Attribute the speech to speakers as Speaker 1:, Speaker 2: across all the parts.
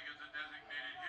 Speaker 1: playing as a designated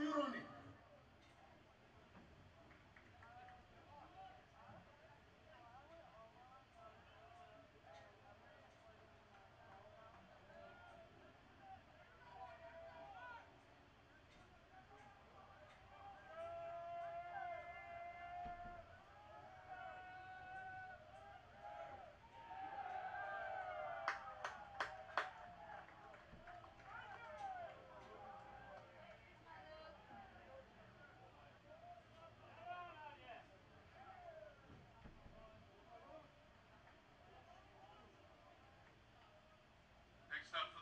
Speaker 1: you neuron
Speaker 2: next up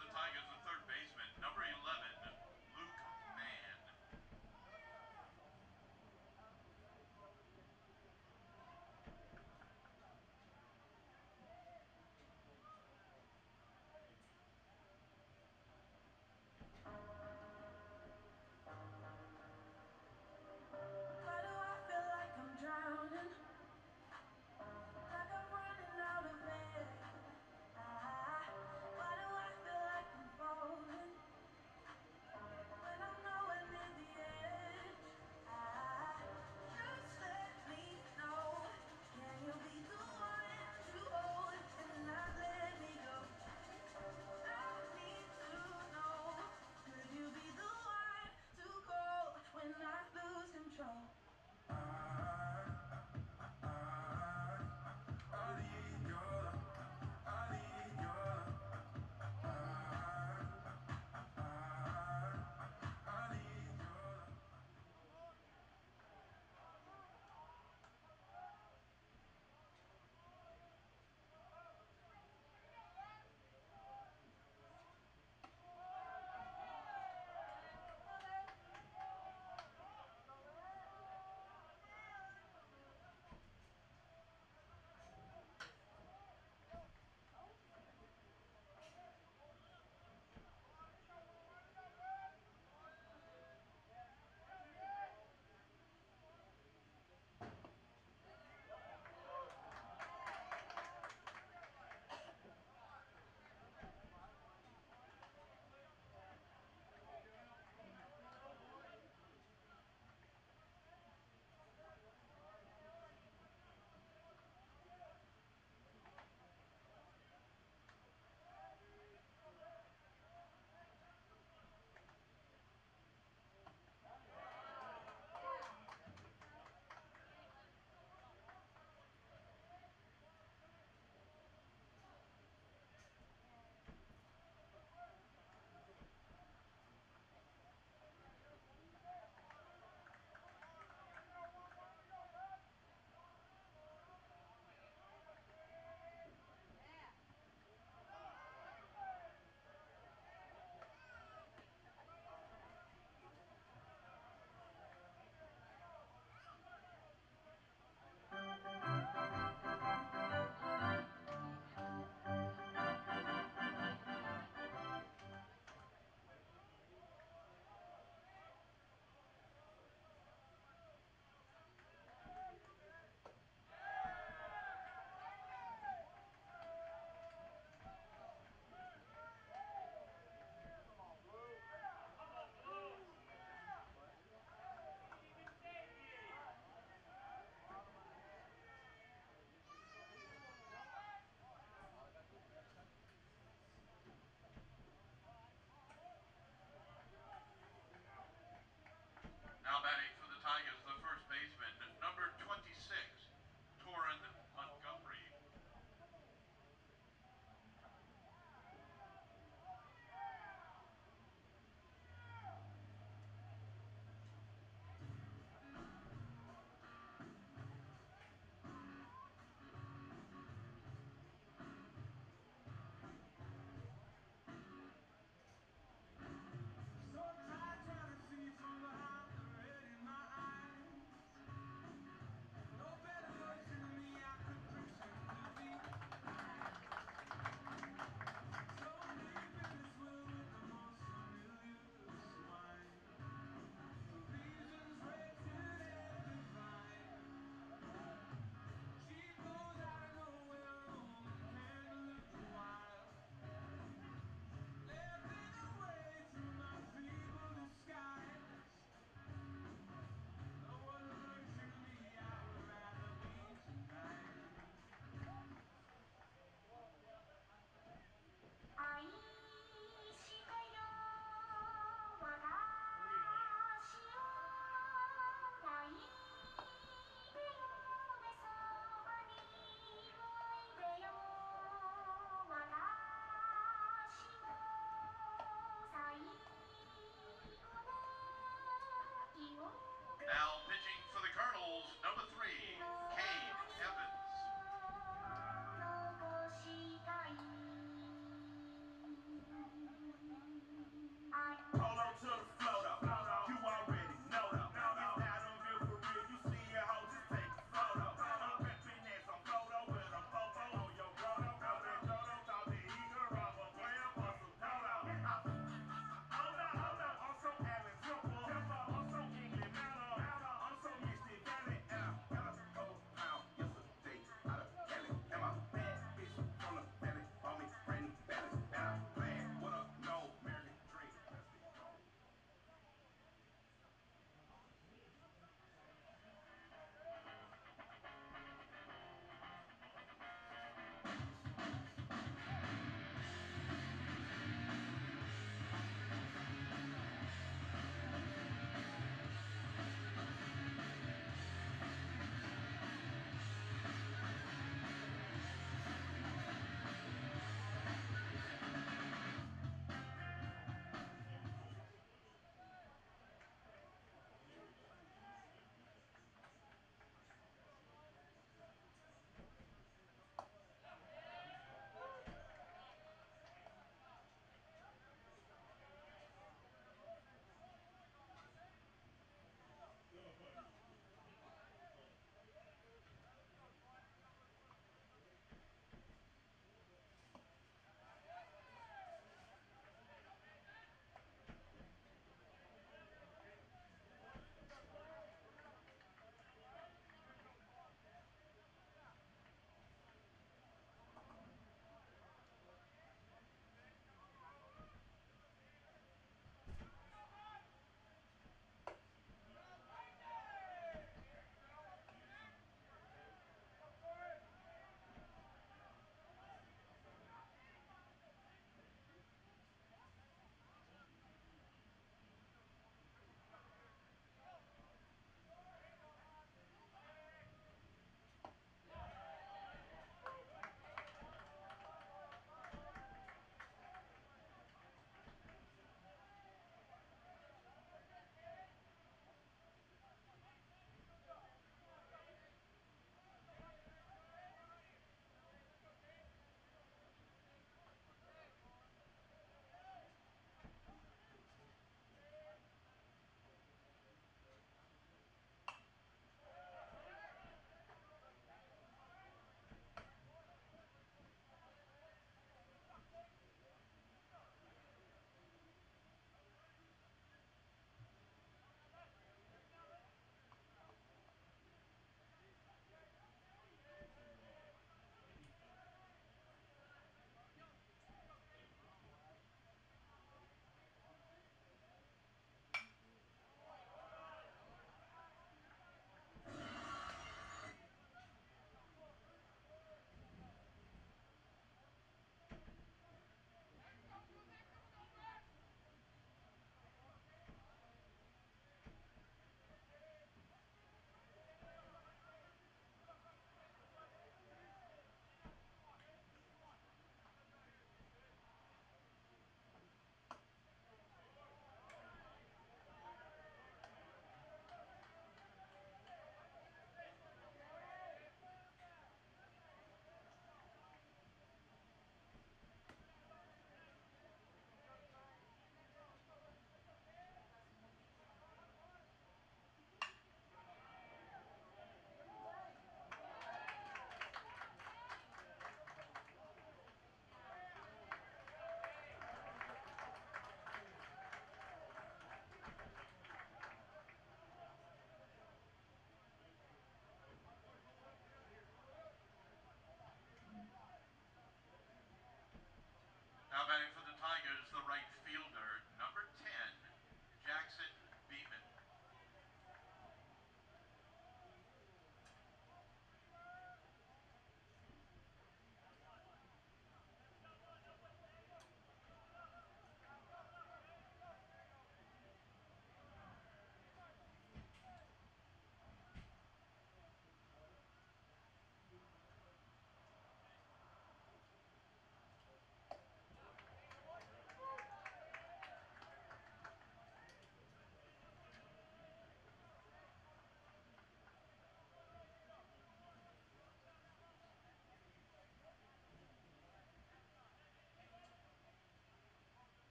Speaker 2: Dugout for the Tigers, the
Speaker 3: right field.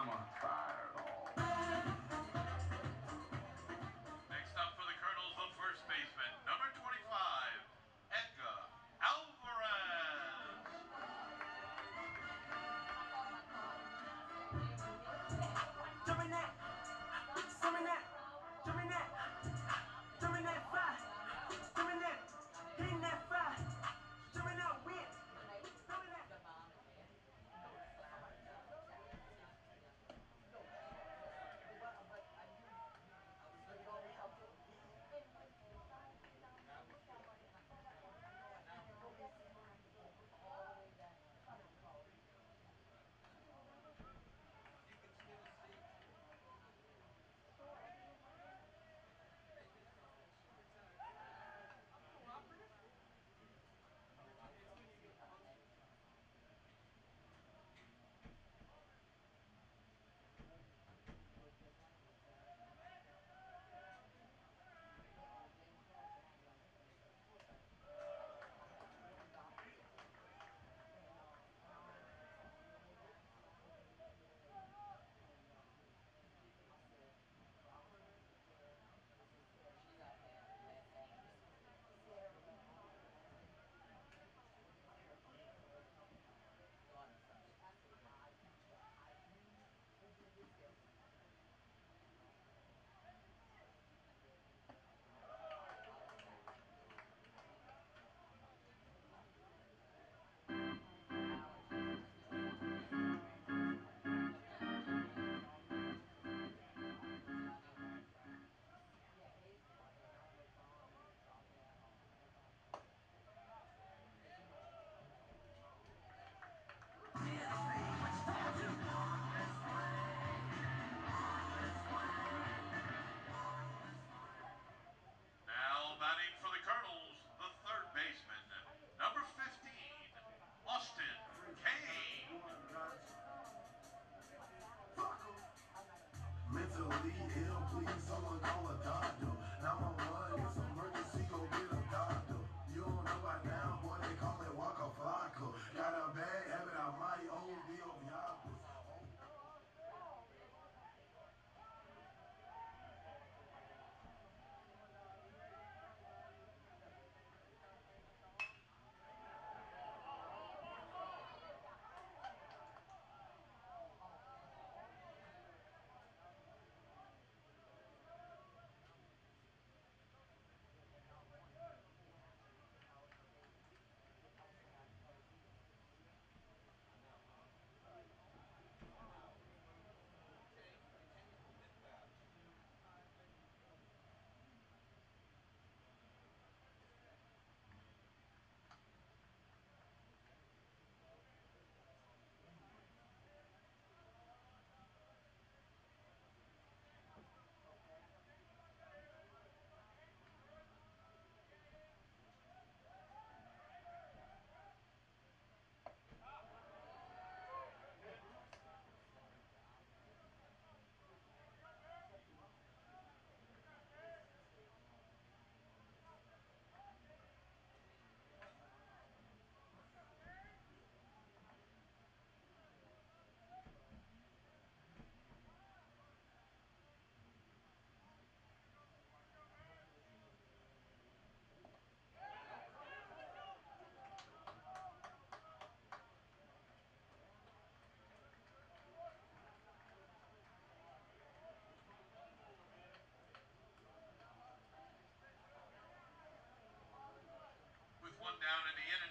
Speaker 3: I'm on fire down in the inning.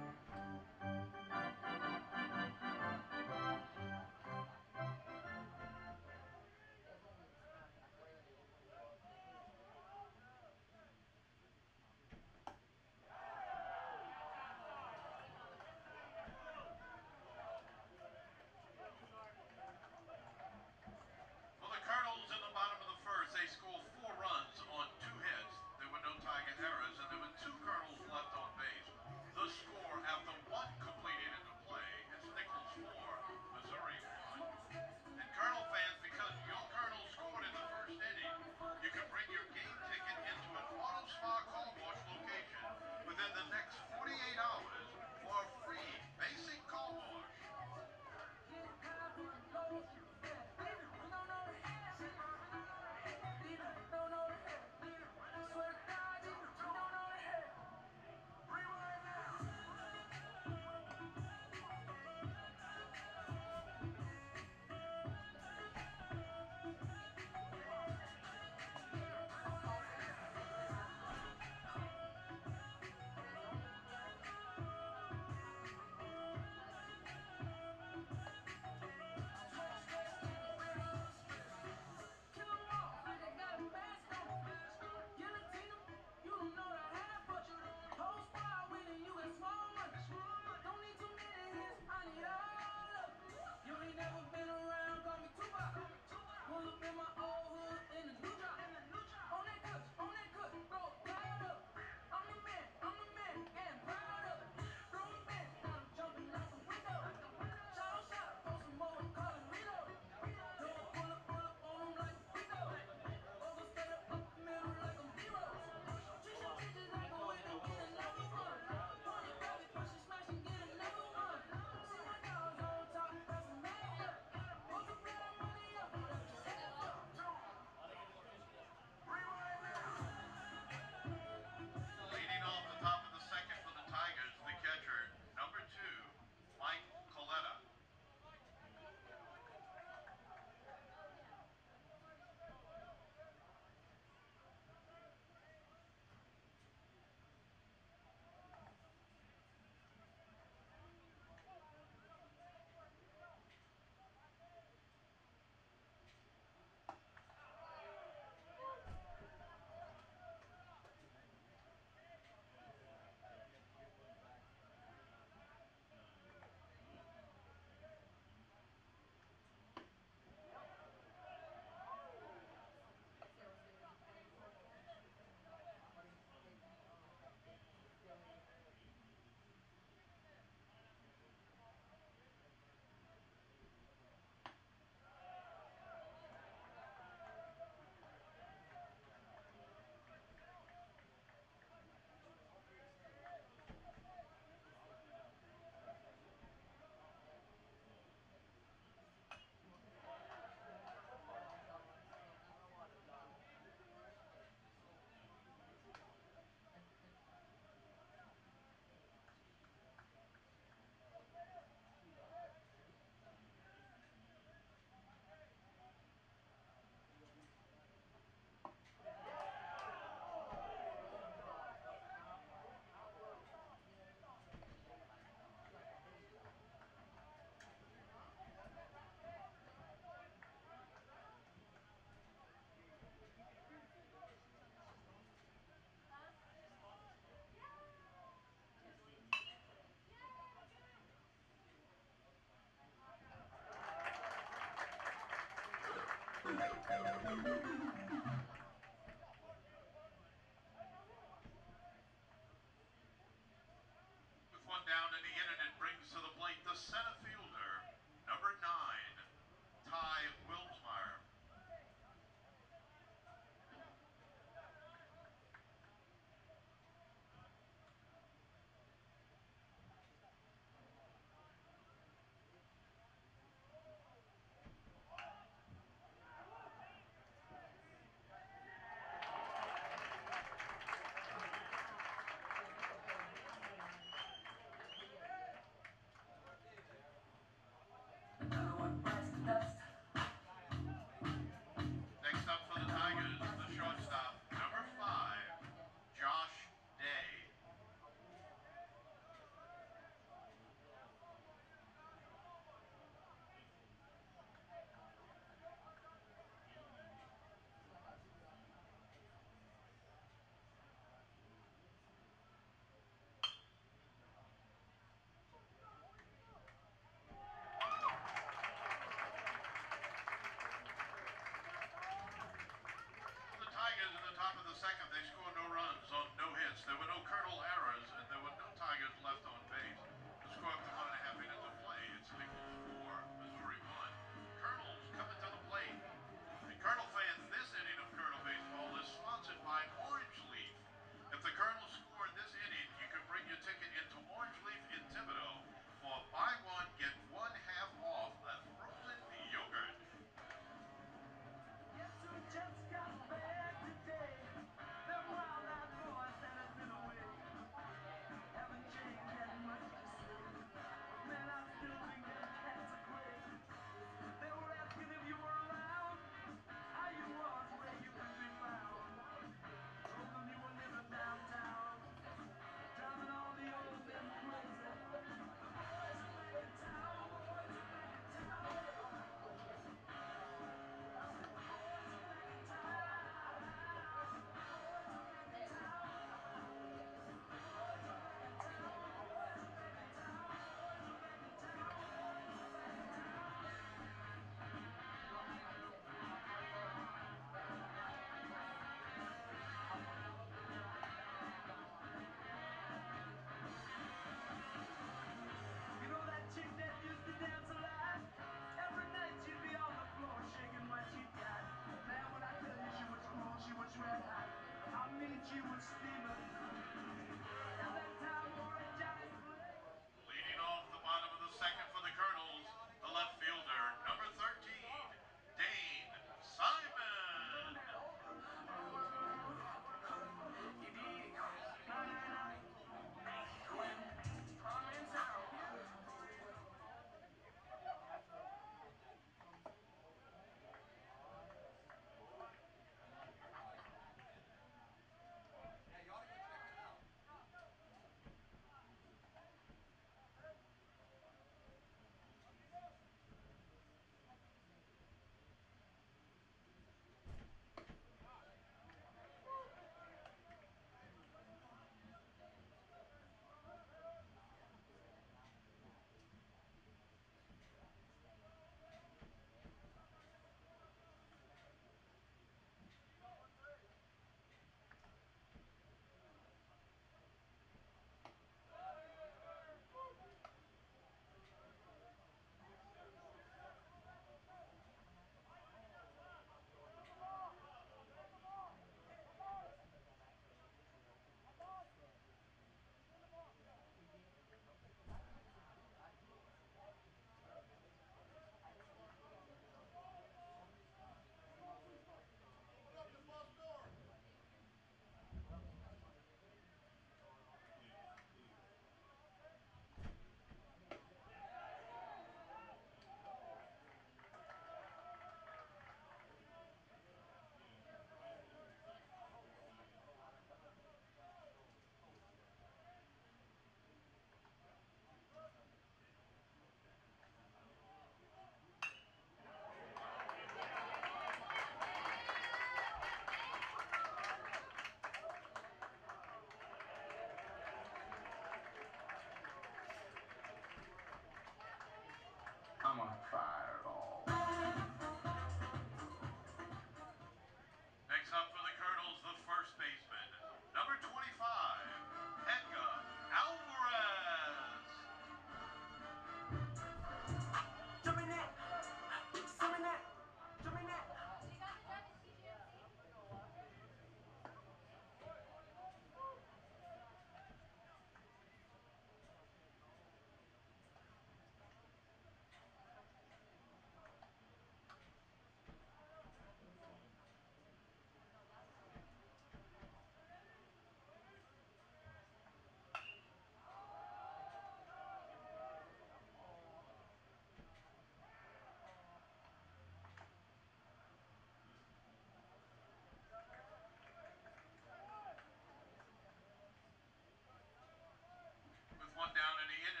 Speaker 3: down in the end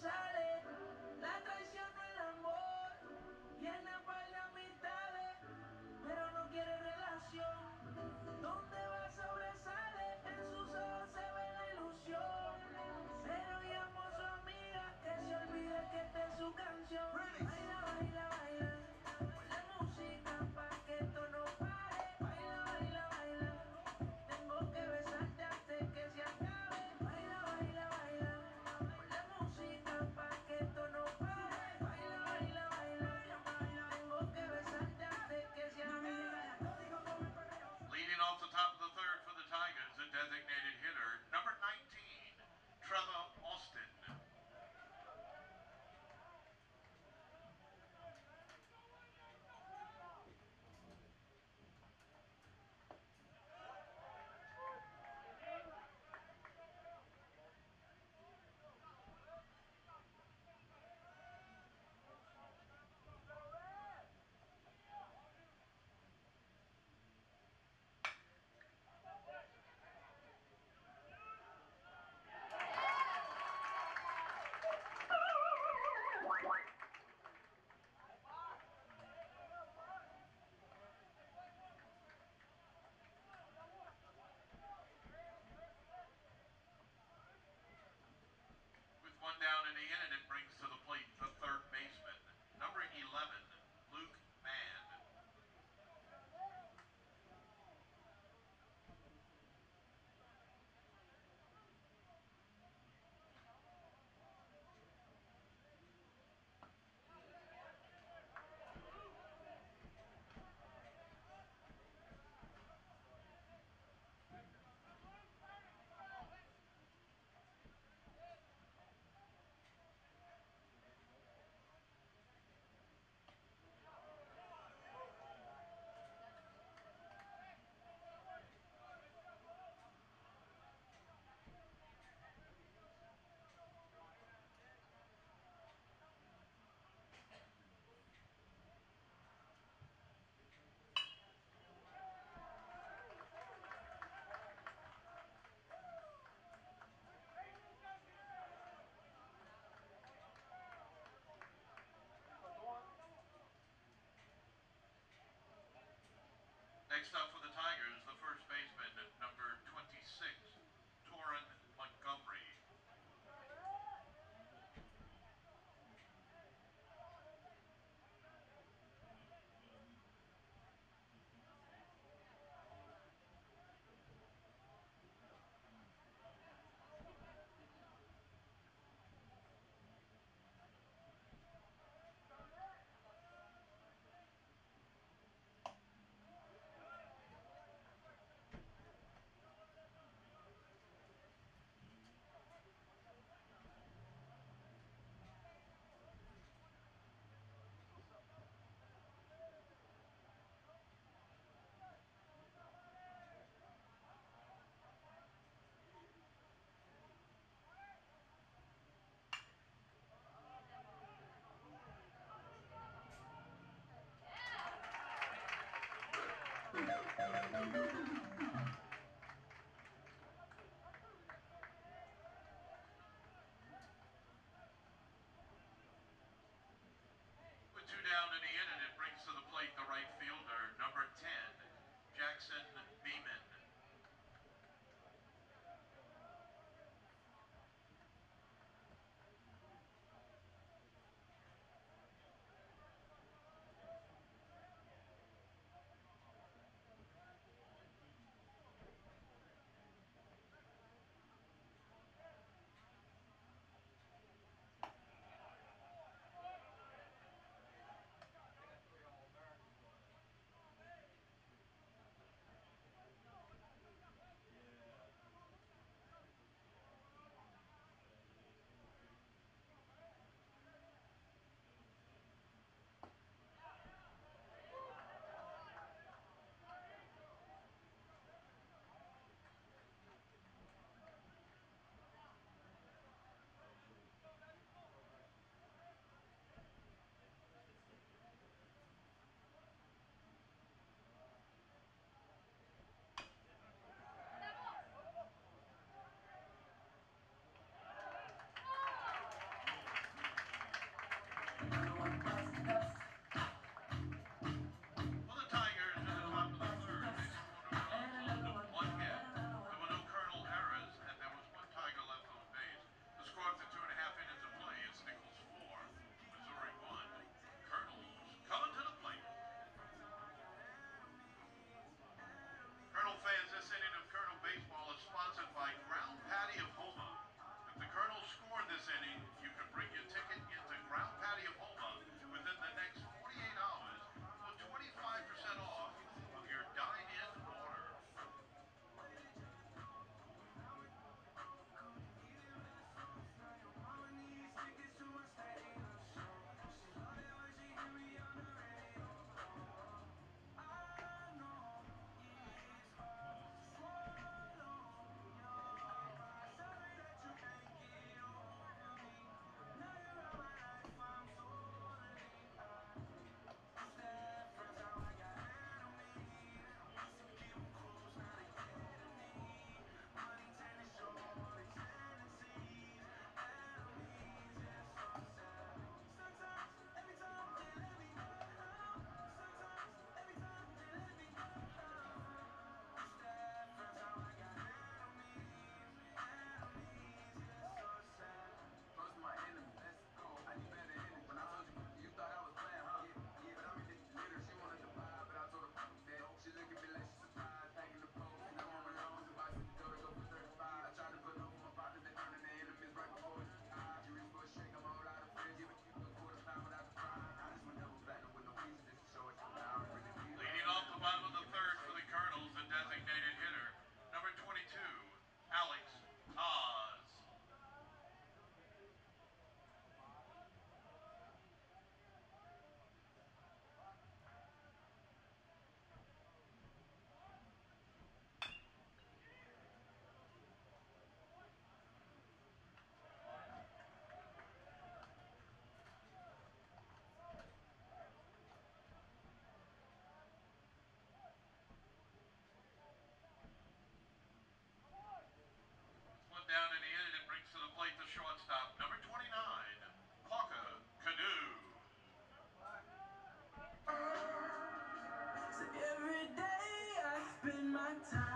Speaker 3: sale, la traición del amor, viene para la mitad, pero no quiere relación, ¿dónde va sobresale? En sus ojos se ve la ilusión, pero llamo a su amiga que se olvide que esta es su canción. down in the end. Next up for
Speaker 4: the Tigers, the first baseman, number two down in the inning, it brings to the
Speaker 3: plate the right fielder, number
Speaker 1: 10, Jackson one down and in, and
Speaker 3: it brings to the plate the shortstop, number
Speaker 4: 29, Hawker Canoe. Every day I spend my
Speaker 5: time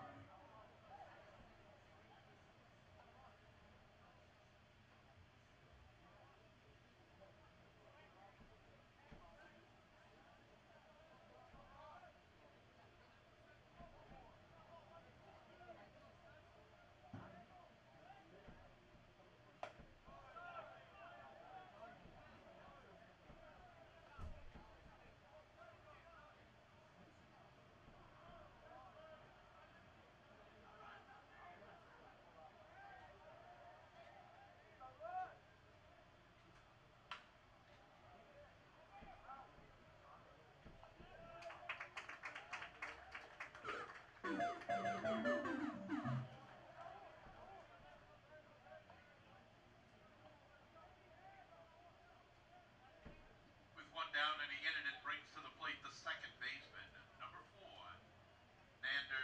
Speaker 3: Brings to the plate the second baseman, number four, Nander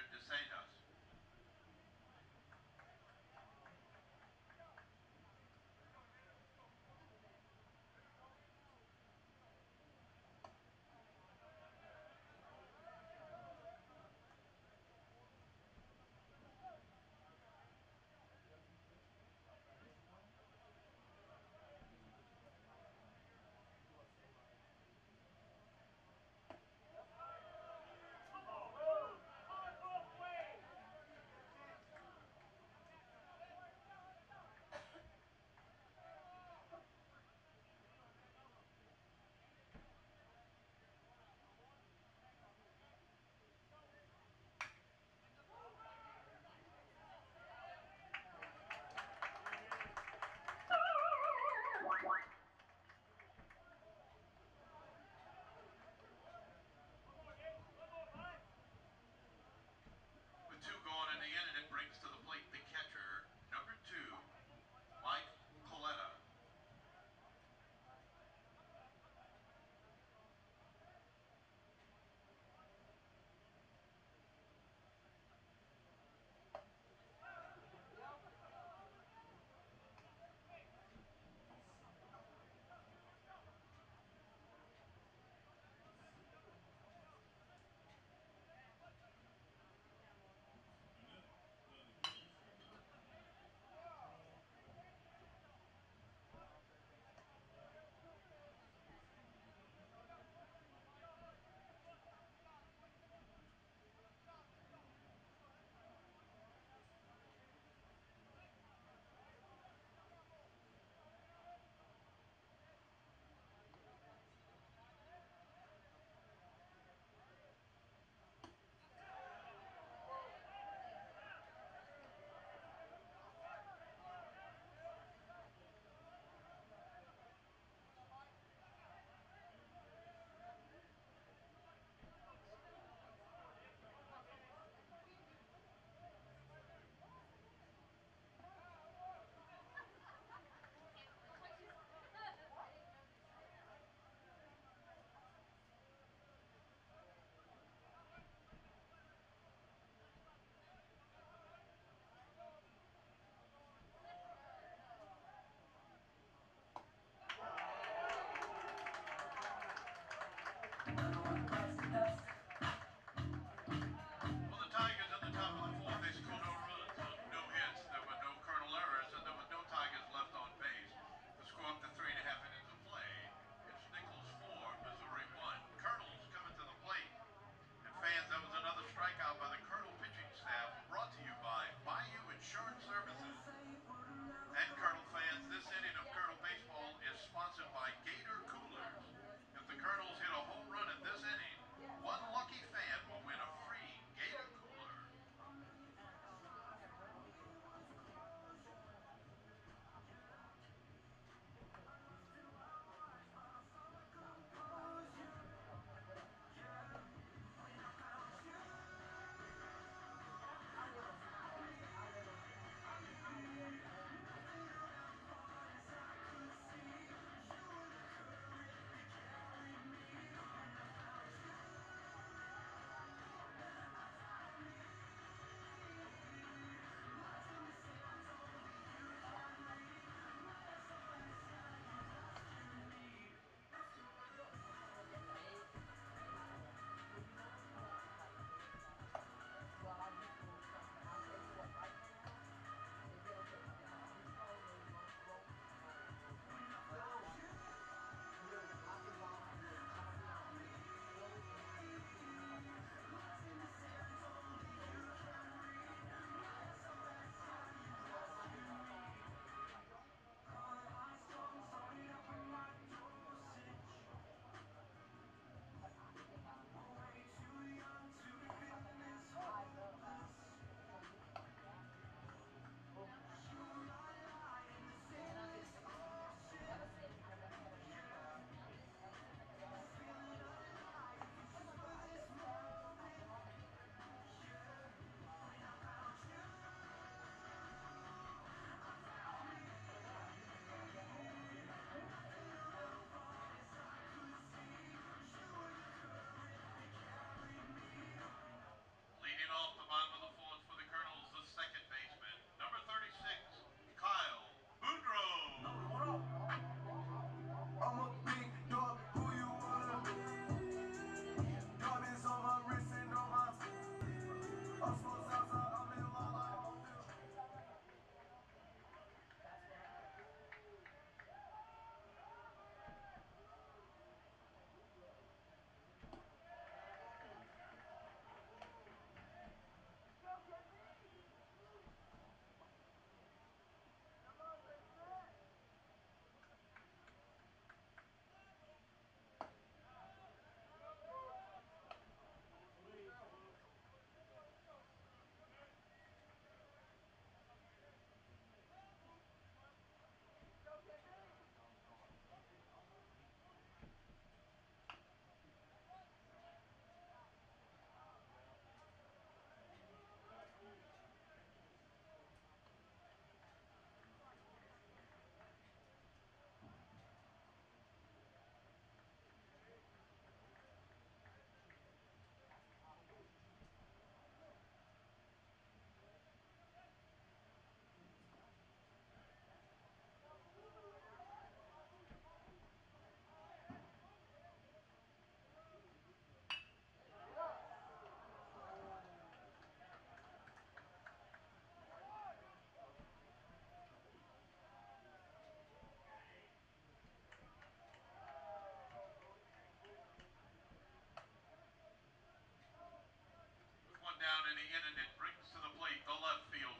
Speaker 6: down and in and it brings to the plate the left
Speaker 3: field.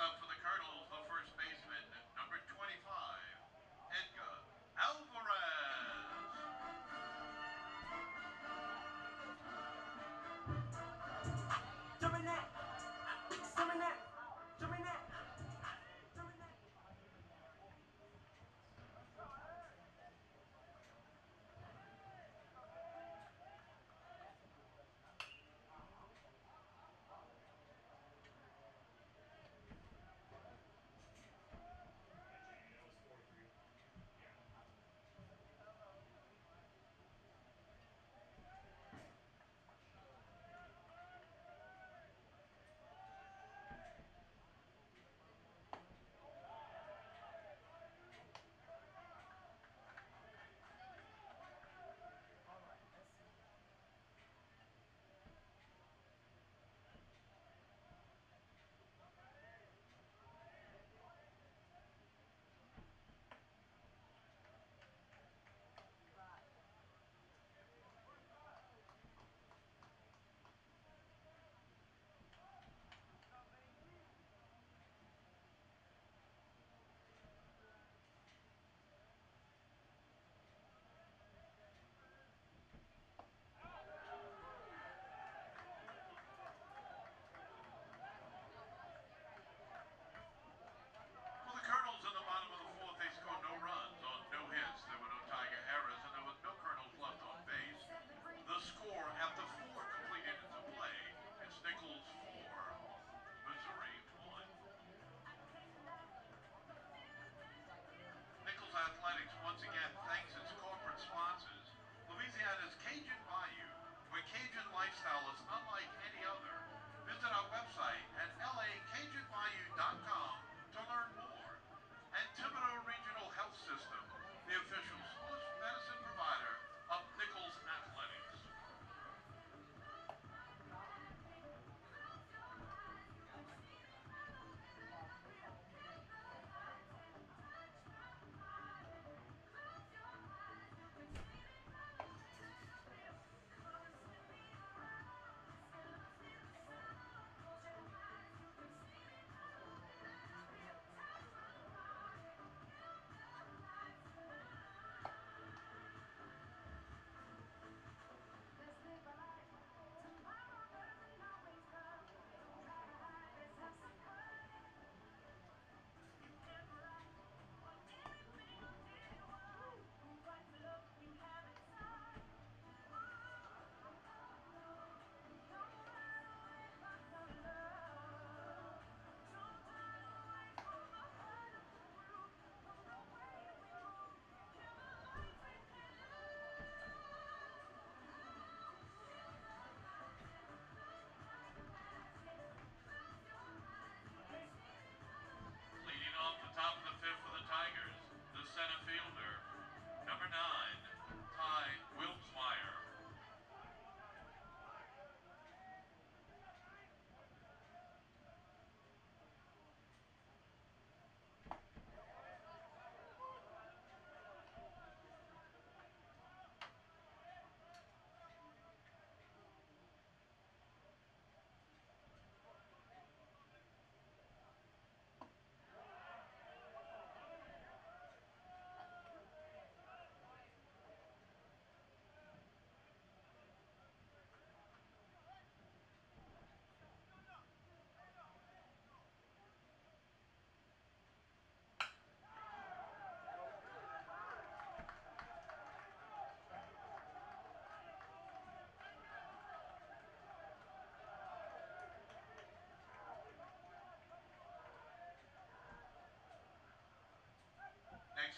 Speaker 3: up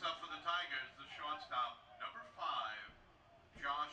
Speaker 3: Up for the Tigers, the shortstop, number five, Josh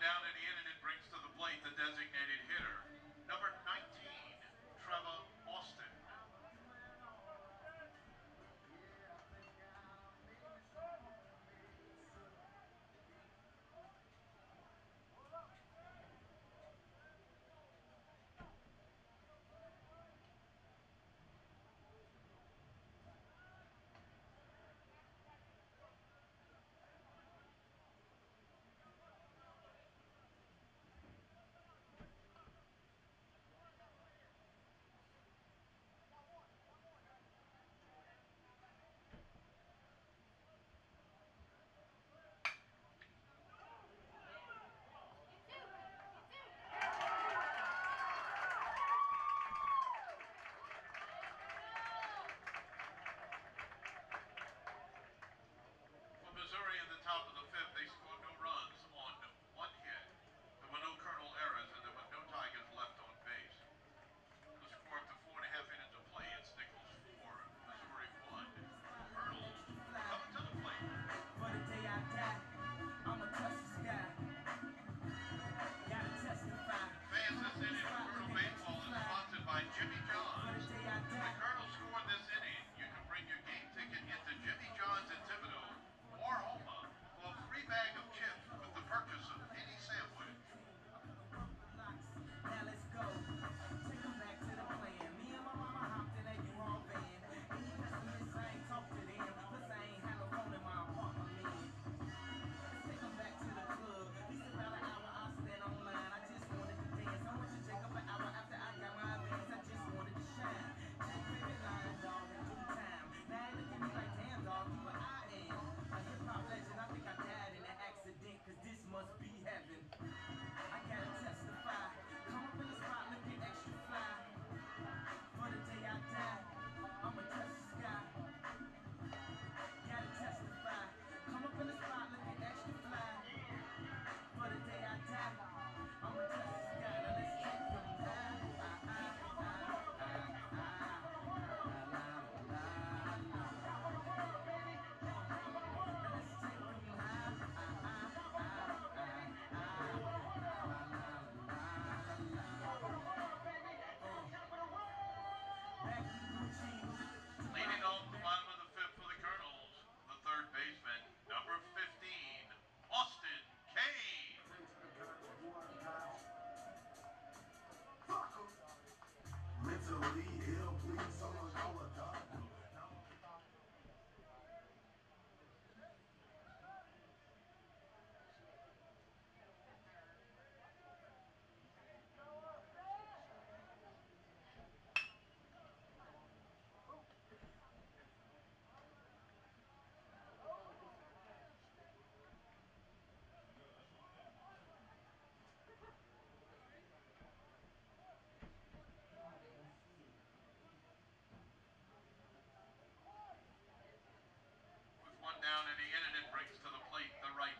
Speaker 3: Down in the inning, it brings to the plate the designated hitter,
Speaker 7: down and he headed it brings to the plate, the right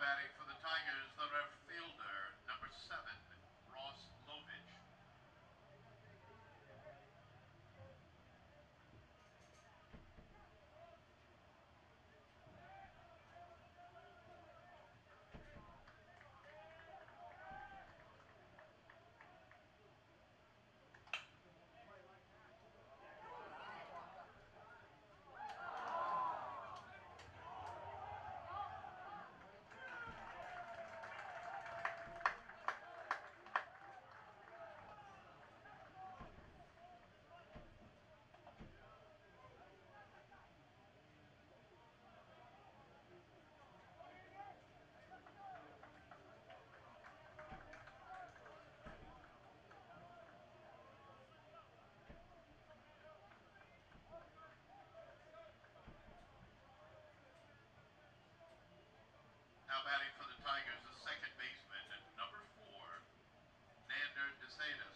Speaker 7: Batting for the
Speaker 3: Tigers, the left fielder, number seven, batting for the Tigers, the second baseman, at number four, Nander
Speaker 4: De Sedas.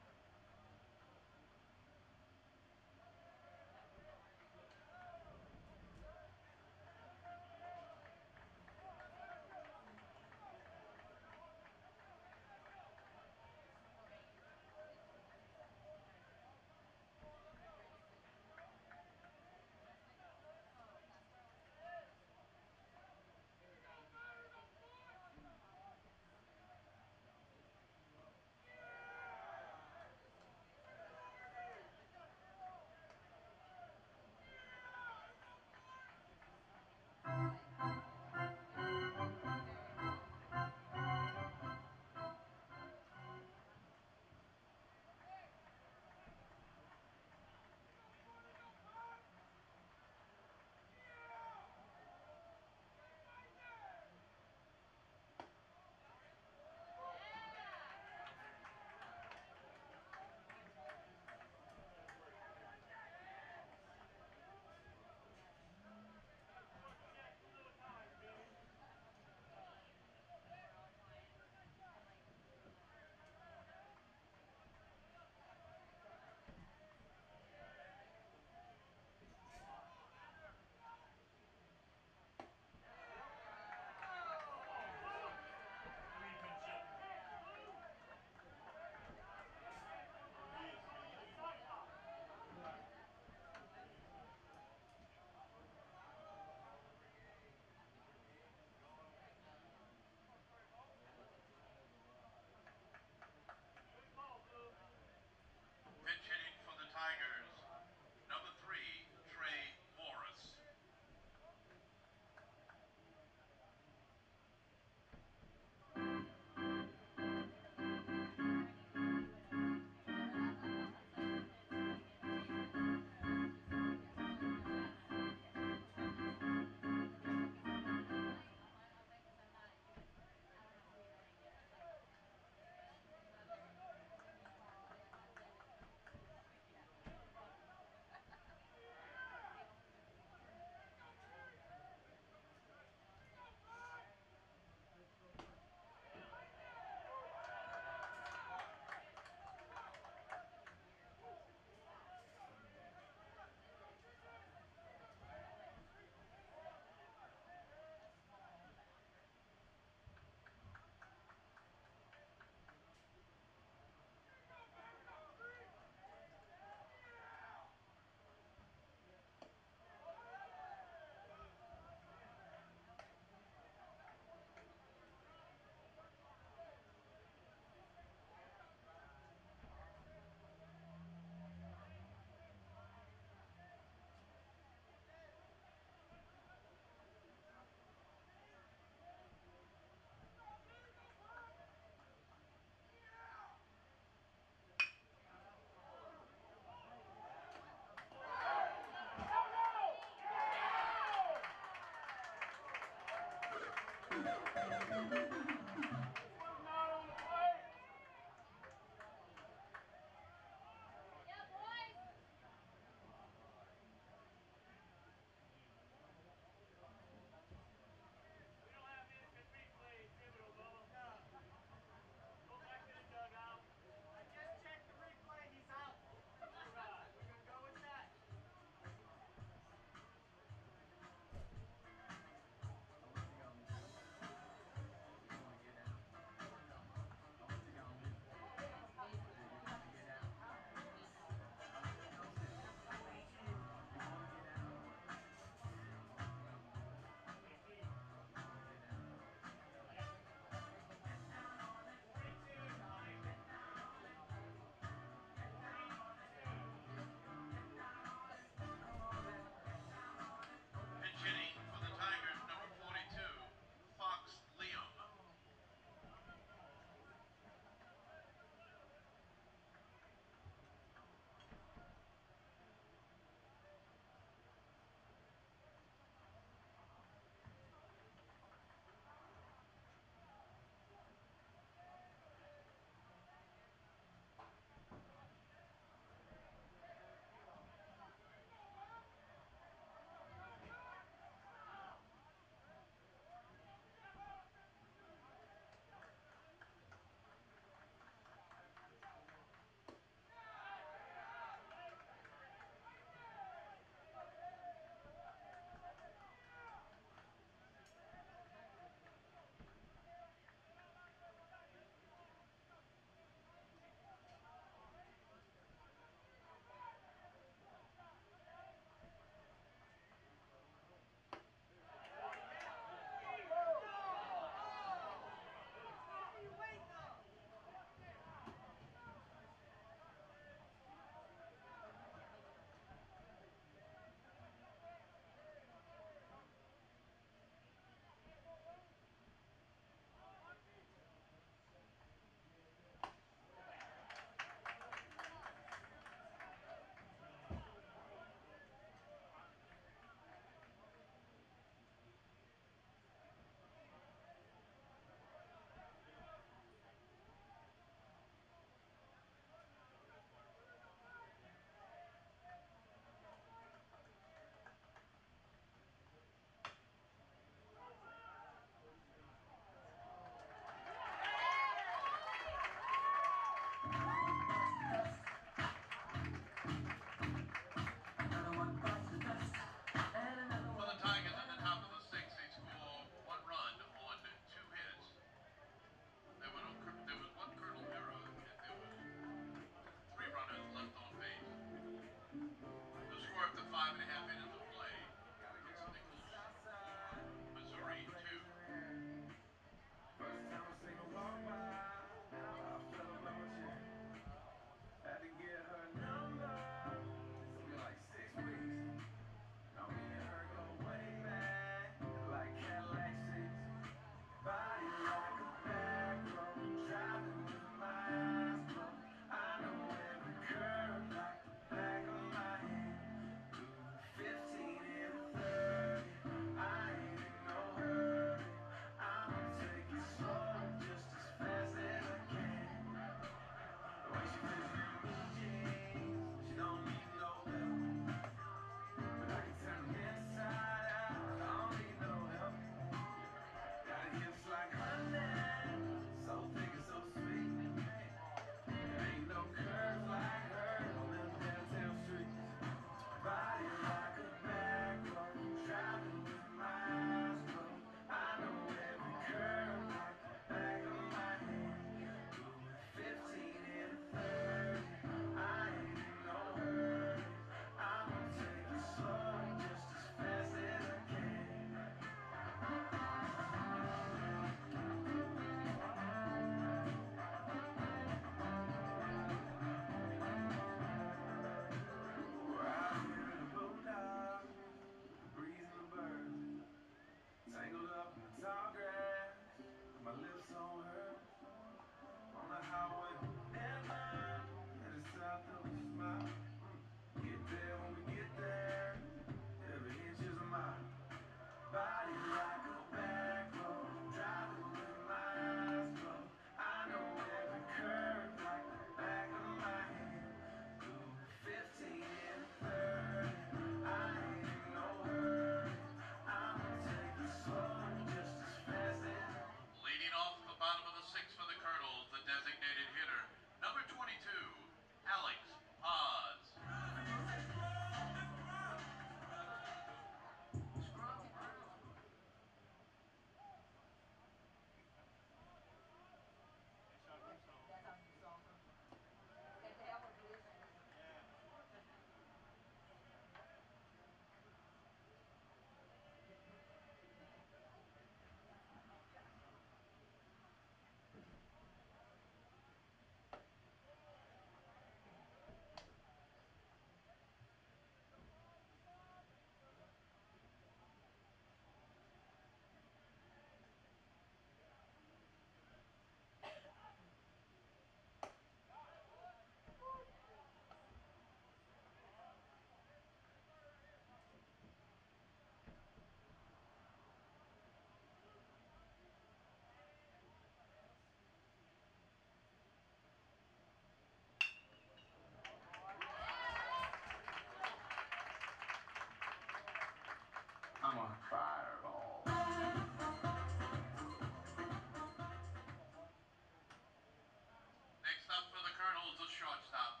Speaker 4: Up for the
Speaker 8: Colonels, the shortstop.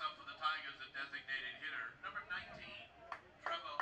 Speaker 3: Up for the Tigers, a designated hitter, number 19, Trevor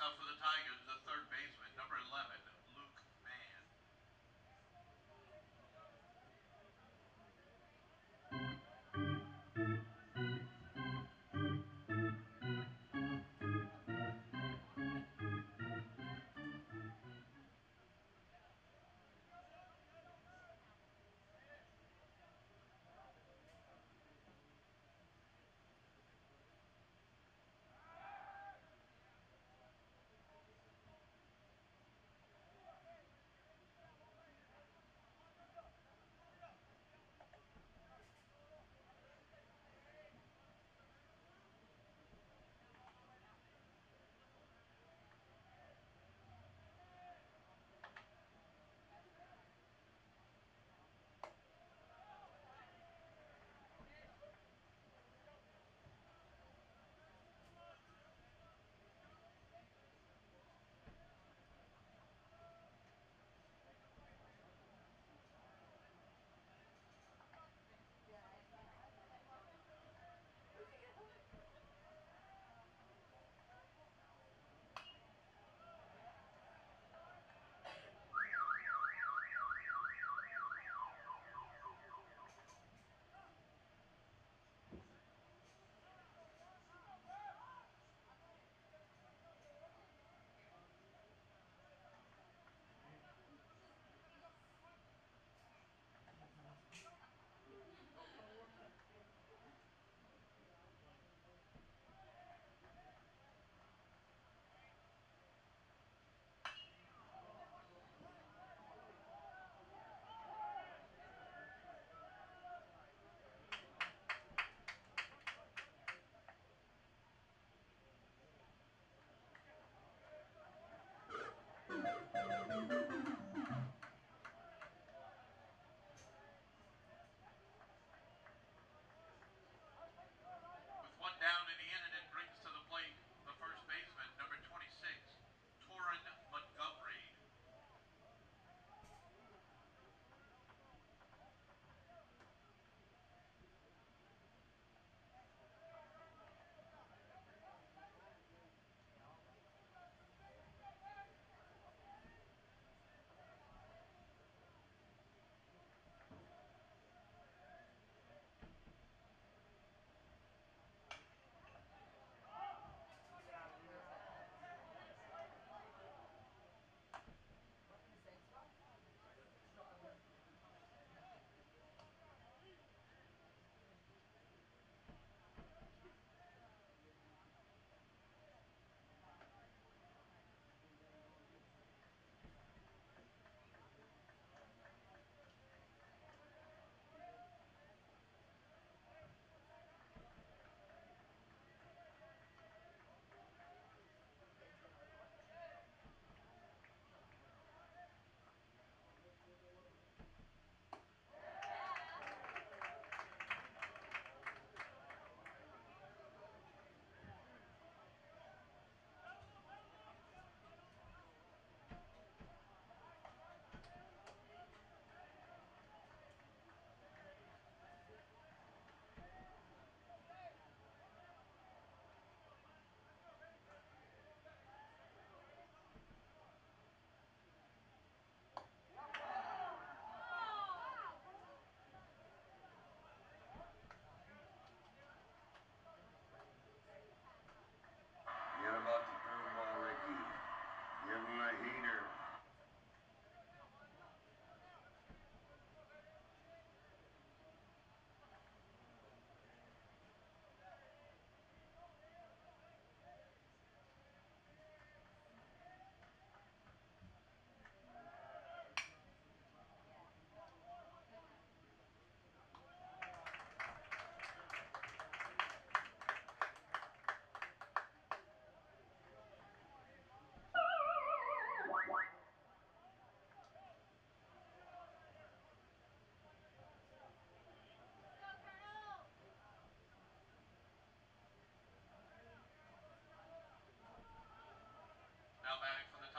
Speaker 3: Next for the Tigers, the third baseman, number 11,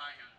Speaker 3: by him.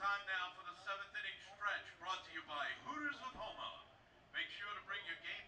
Speaker 3: time now for the seventh inning stretch brought to you by Hooters with Houma. Make sure to bring your game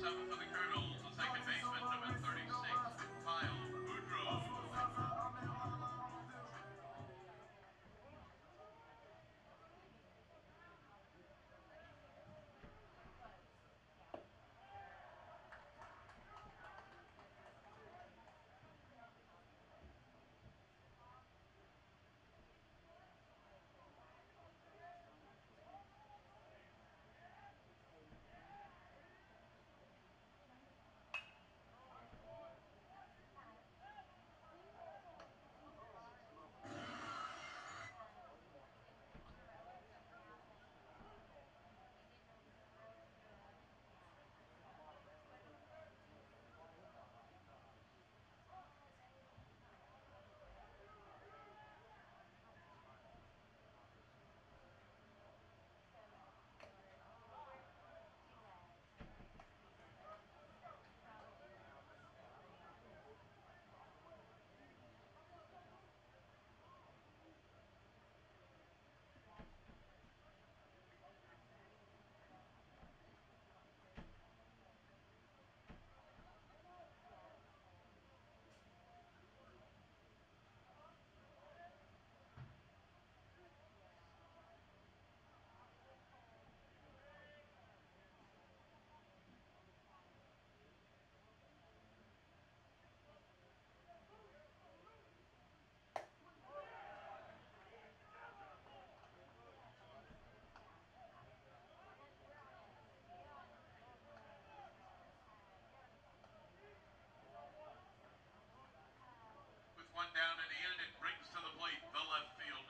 Speaker 4: seven for the Colonels, the second baseman. one down and in, brings to the plate the left fielder.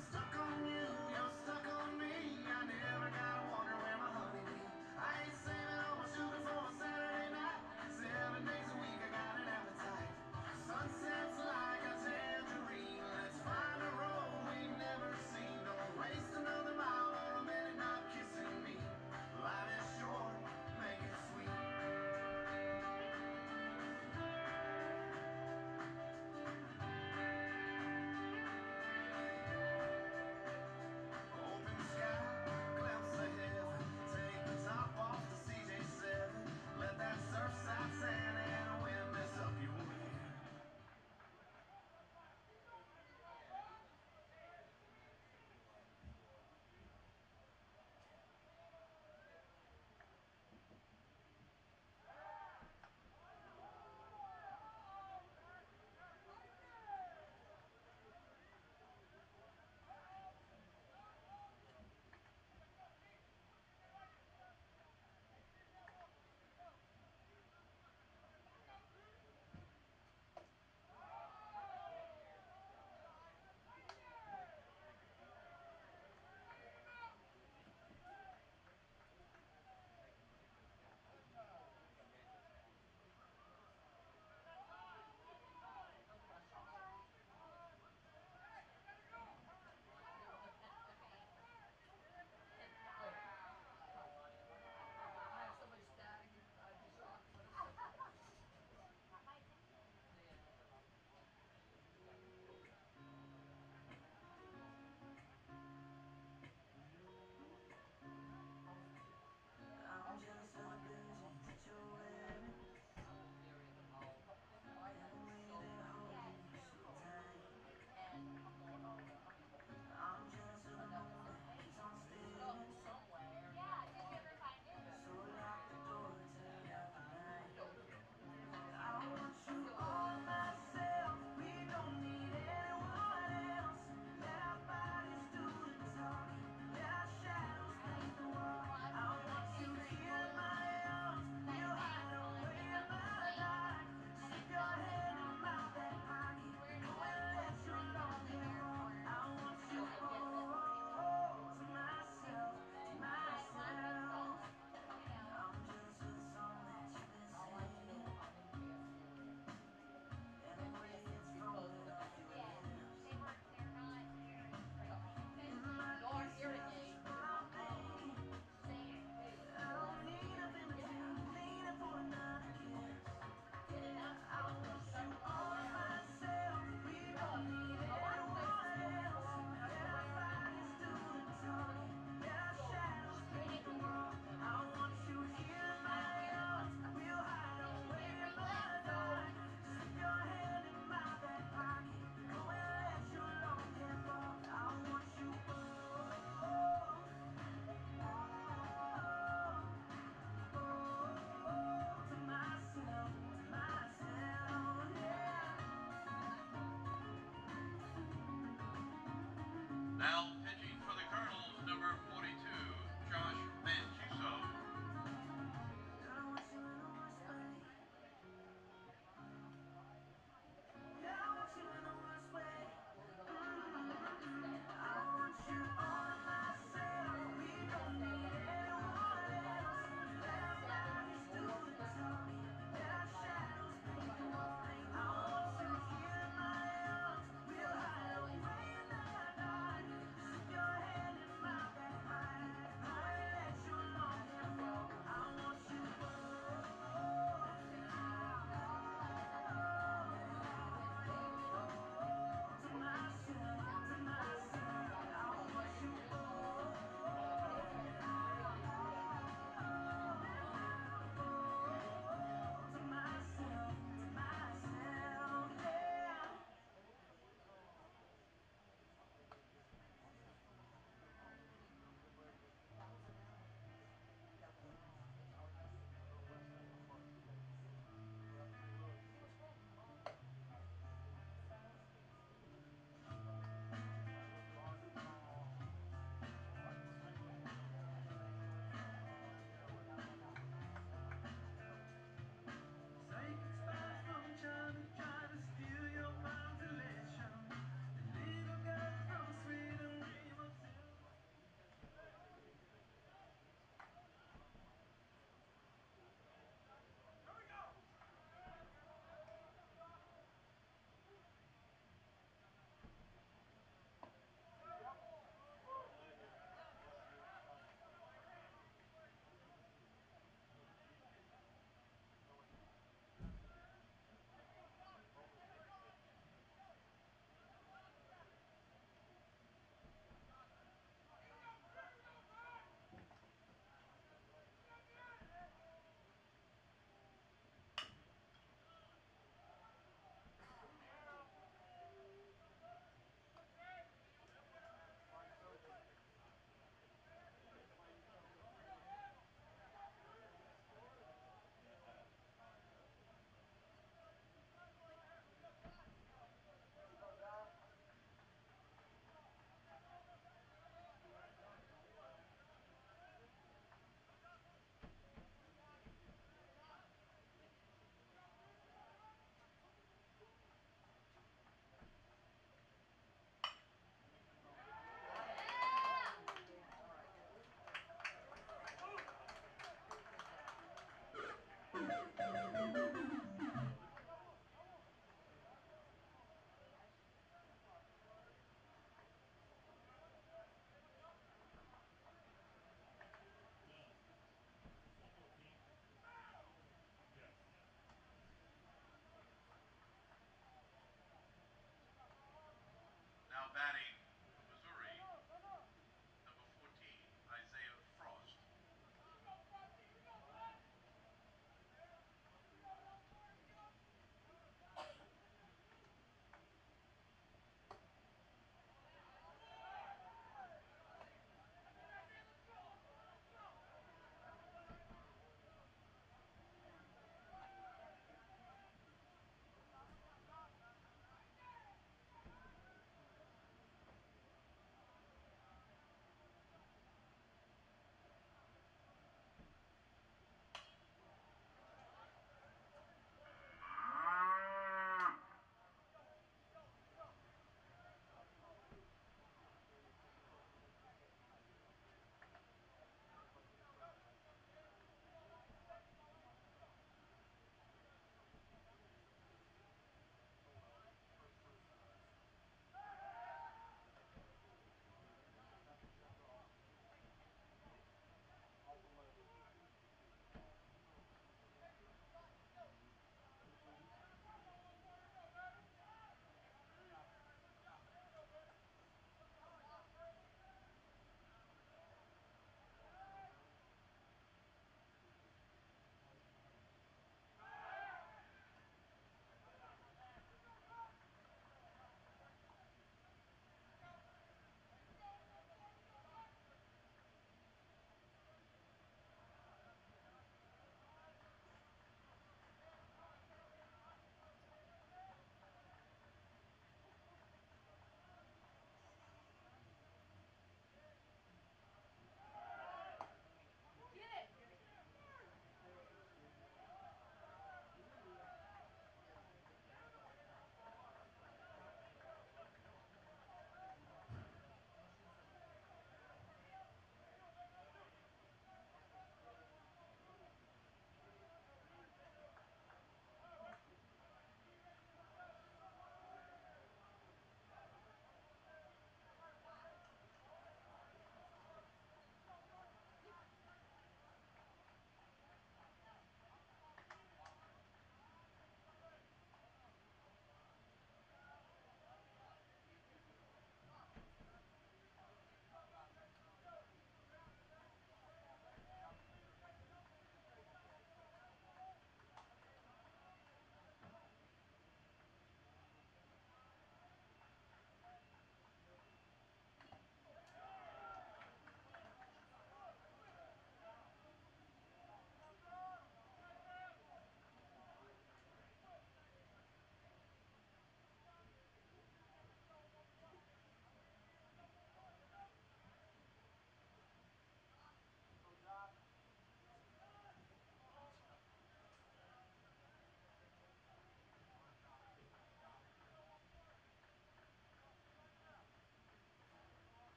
Speaker 4: Stuck on you,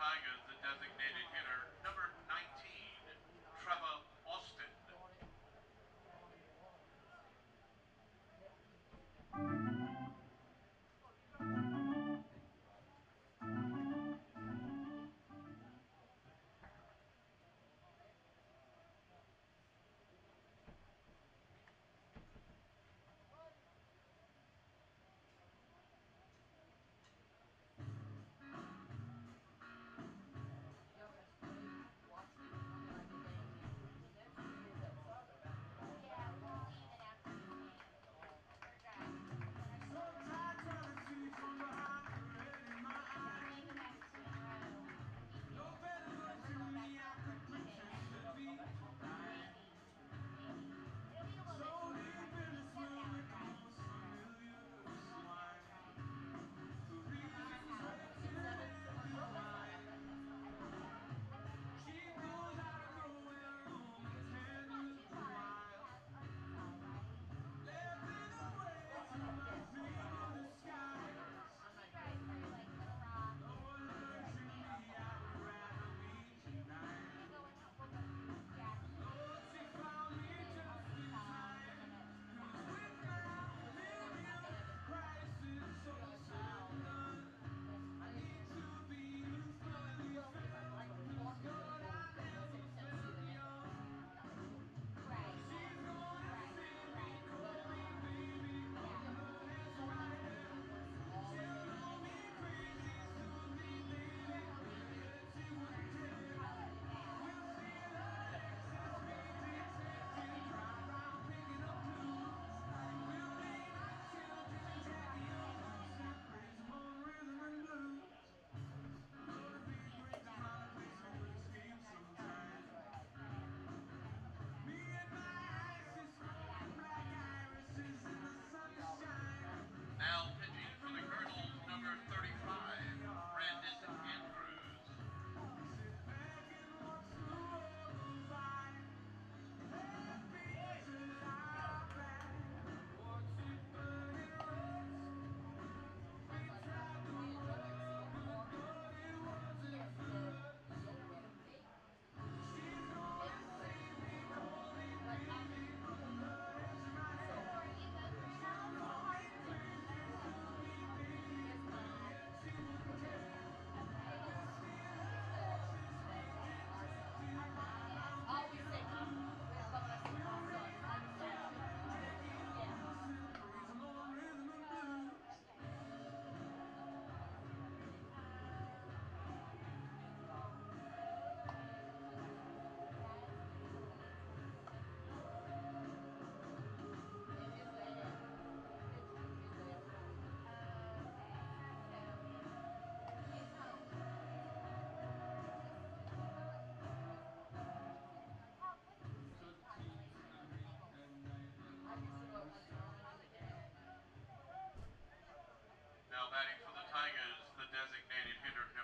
Speaker 4: Tigers the designated hitter, number 19, Trevor Tigers, the designated hitter.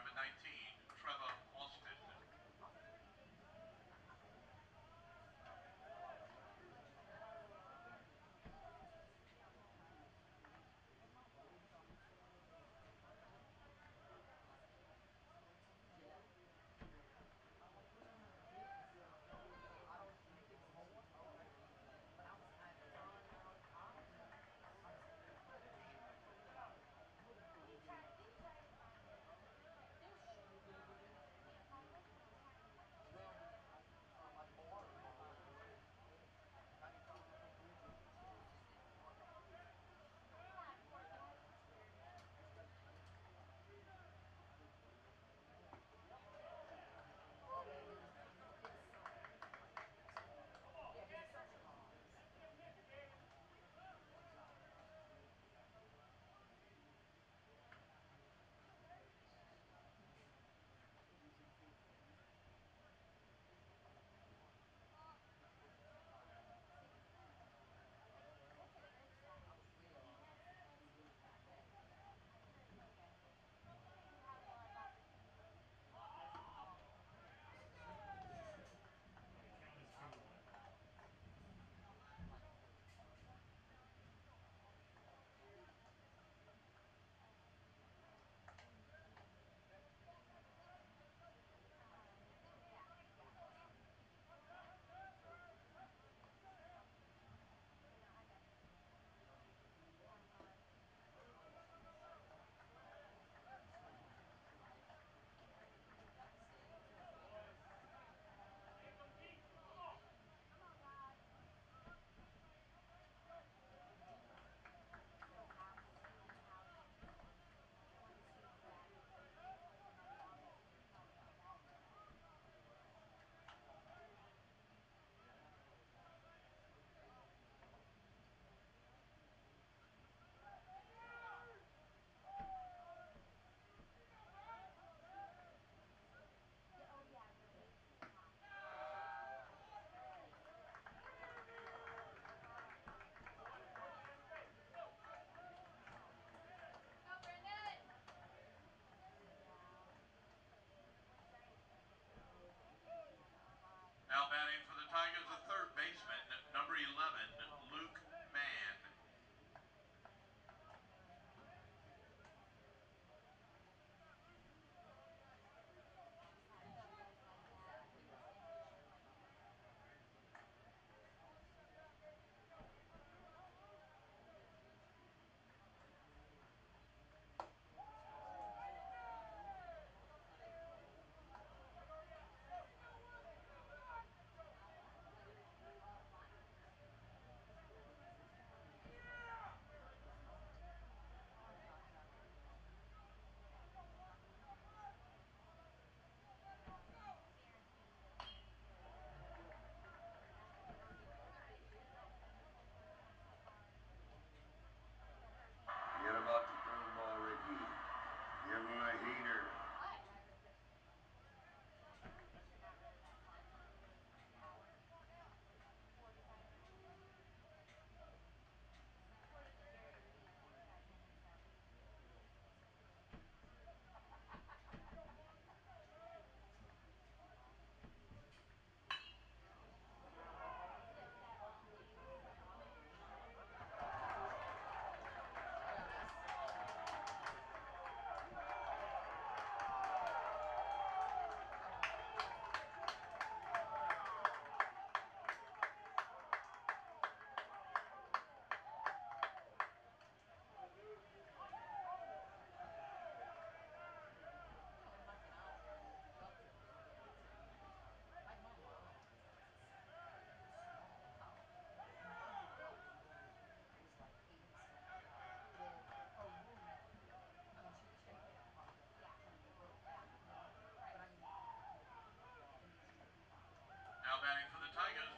Speaker 4: Now batting for the Tigers,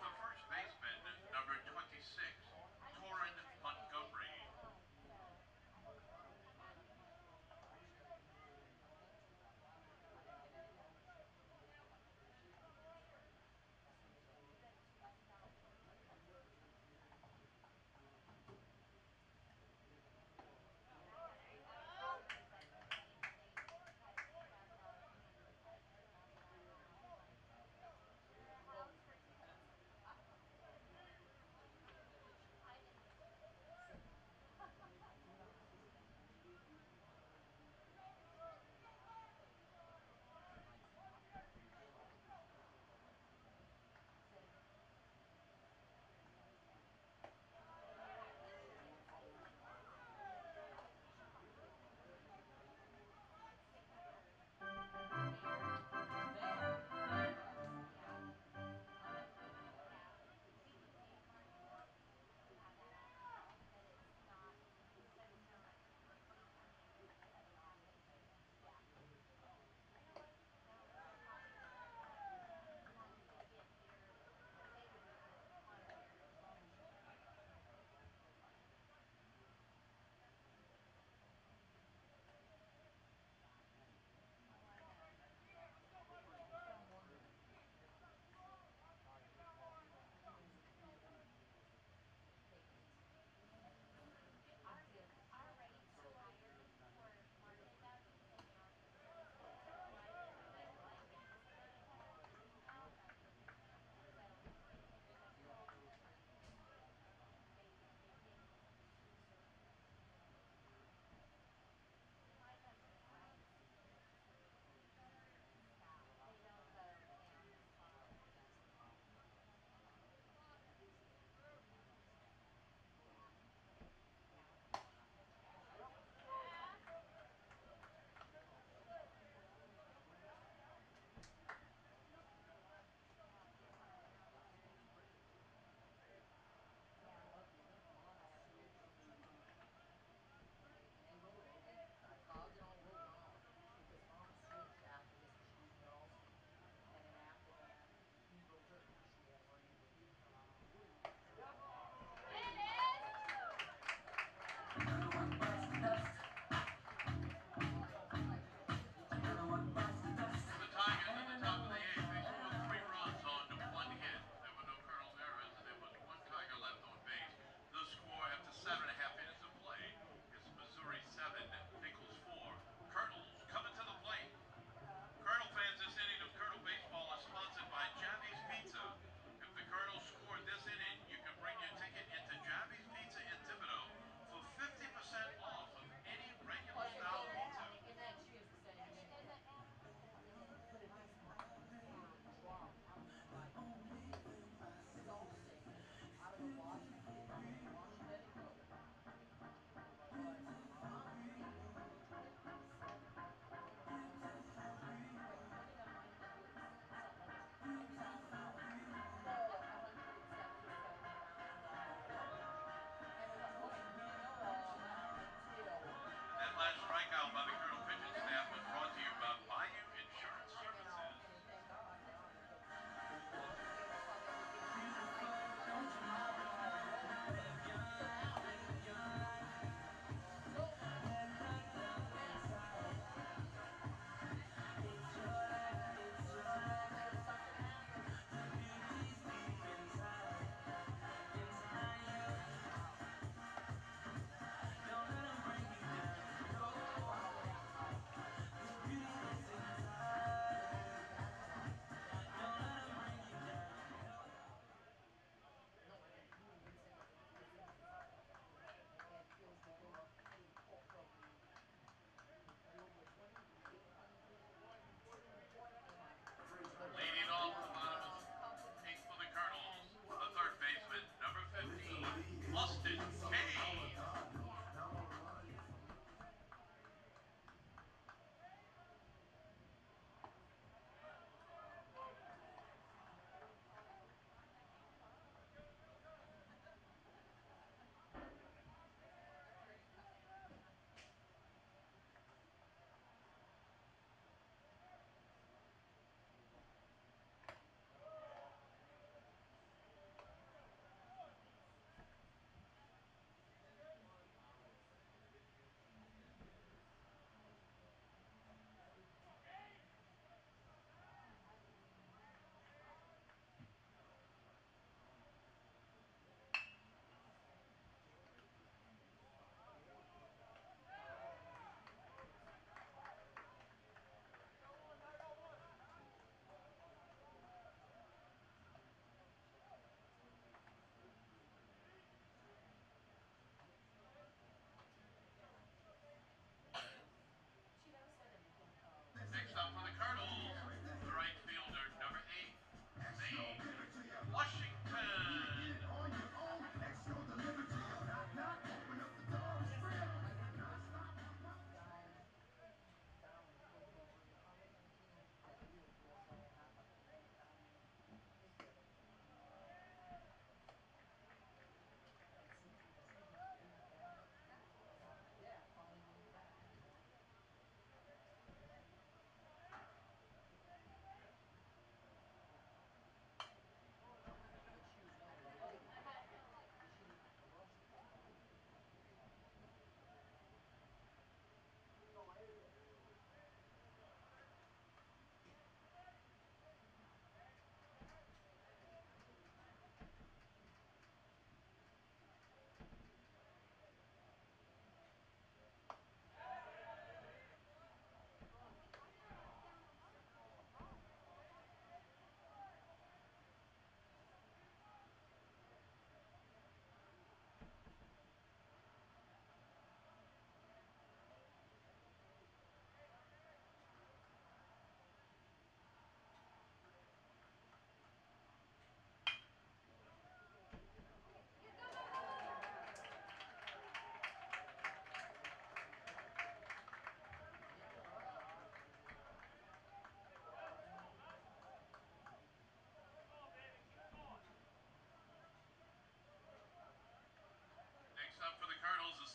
Speaker 4: Bobby.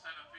Speaker 4: kind of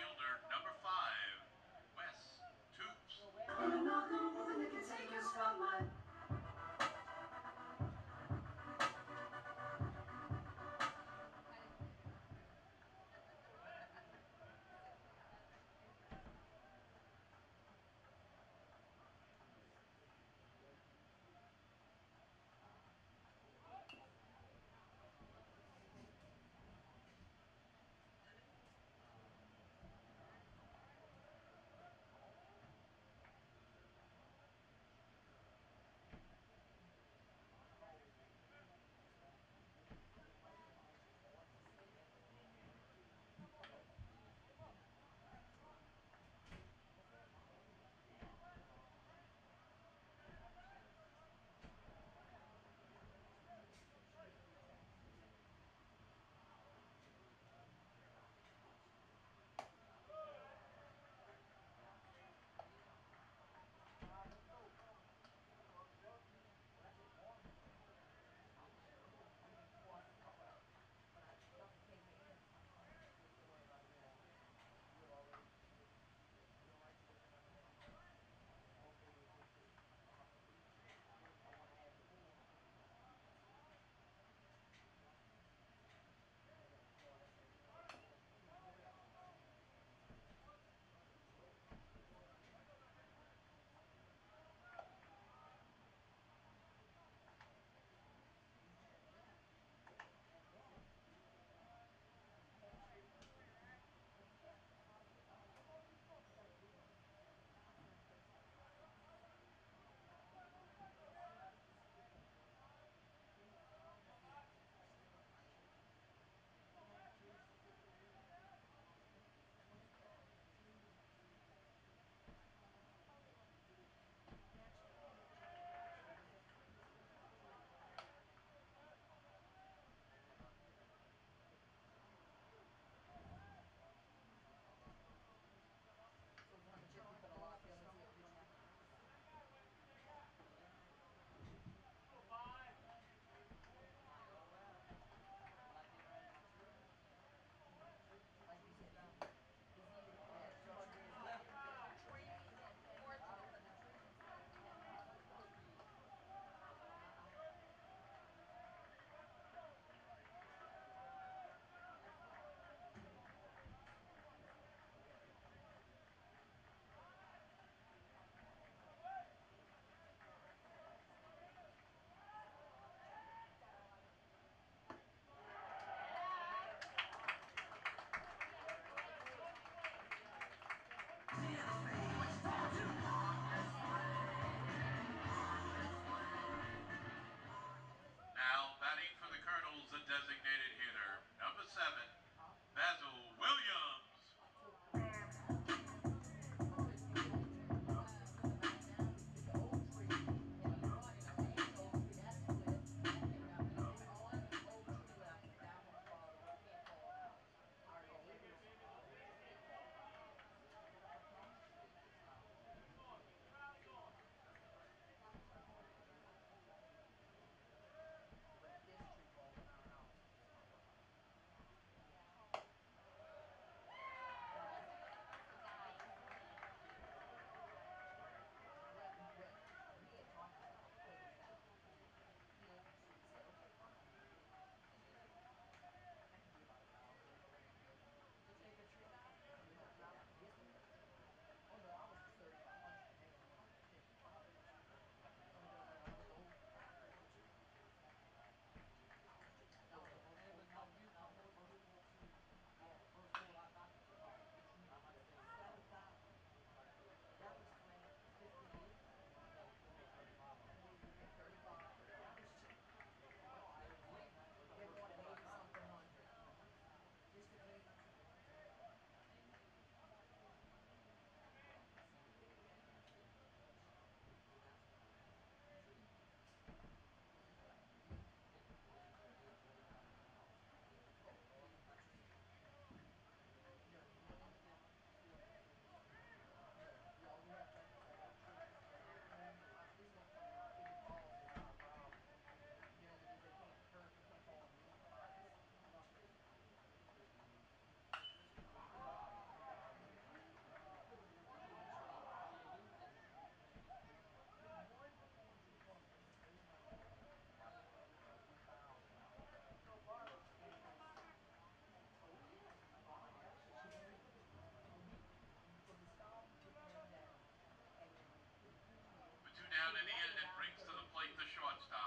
Speaker 4: down and in and brings to the plate the shortstop.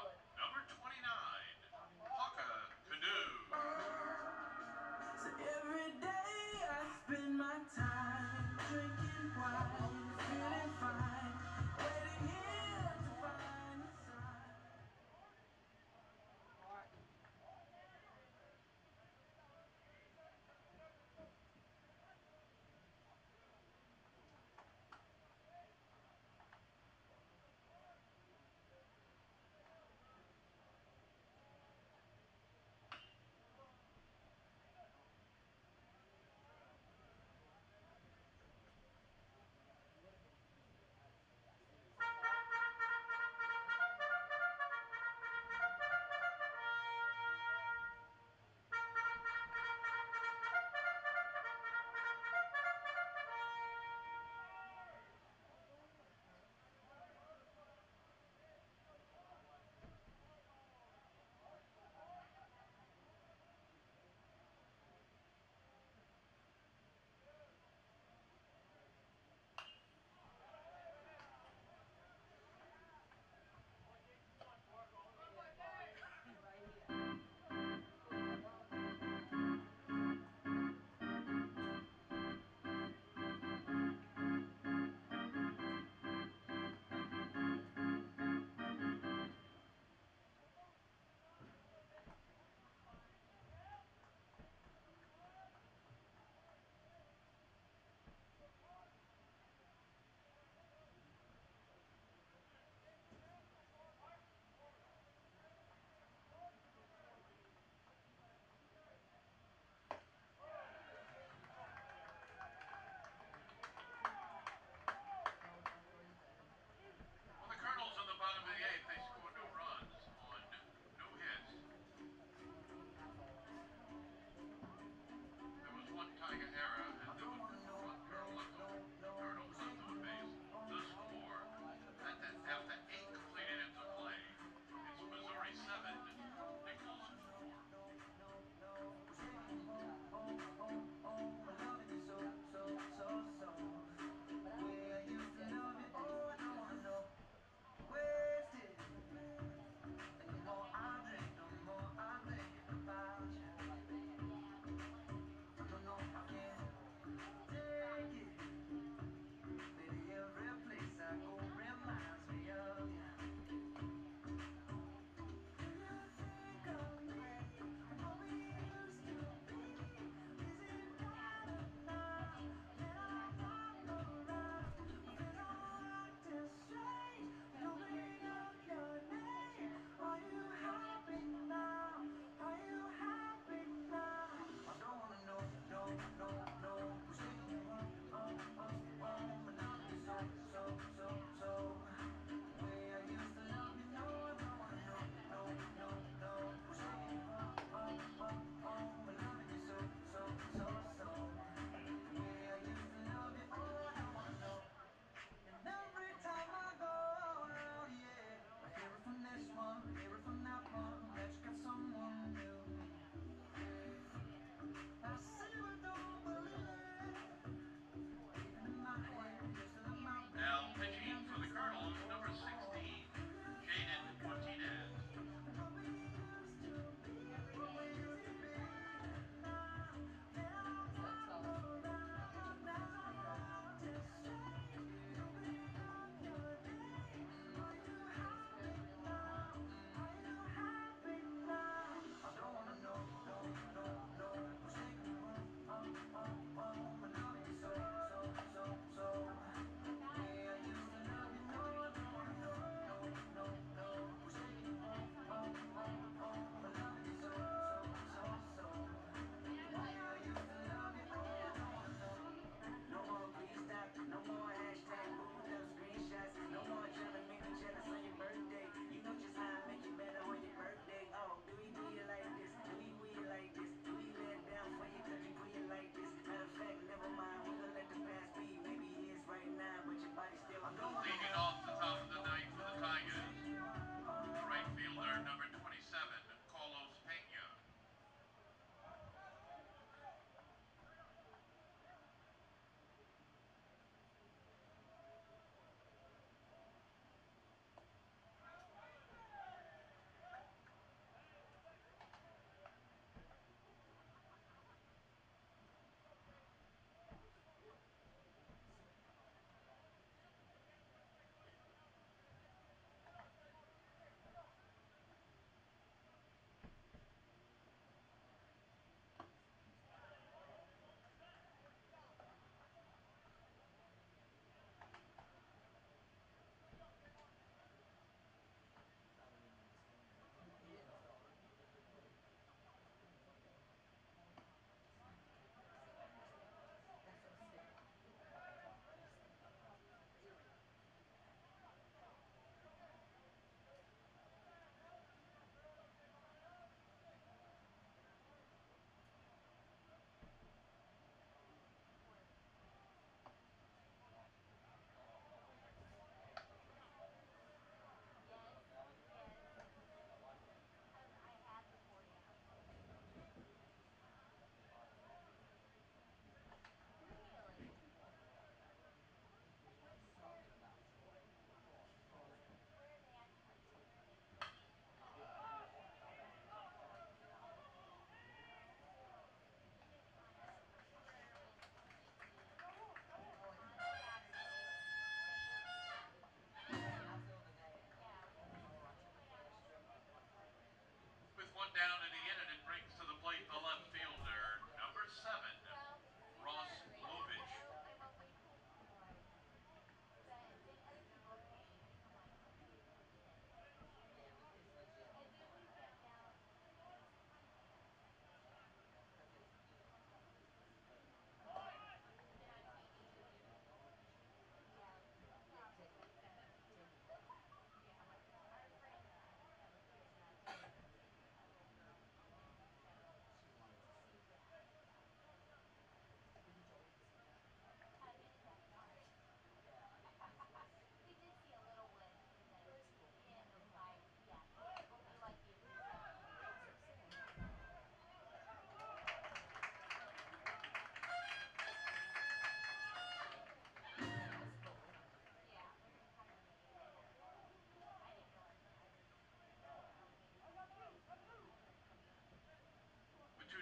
Speaker 4: Down to the end, and it brings to
Speaker 3: the
Speaker 4: plate the
Speaker 1: left fielder,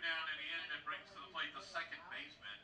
Speaker 3: down in the end and brings to the plate the
Speaker 4: second baseman.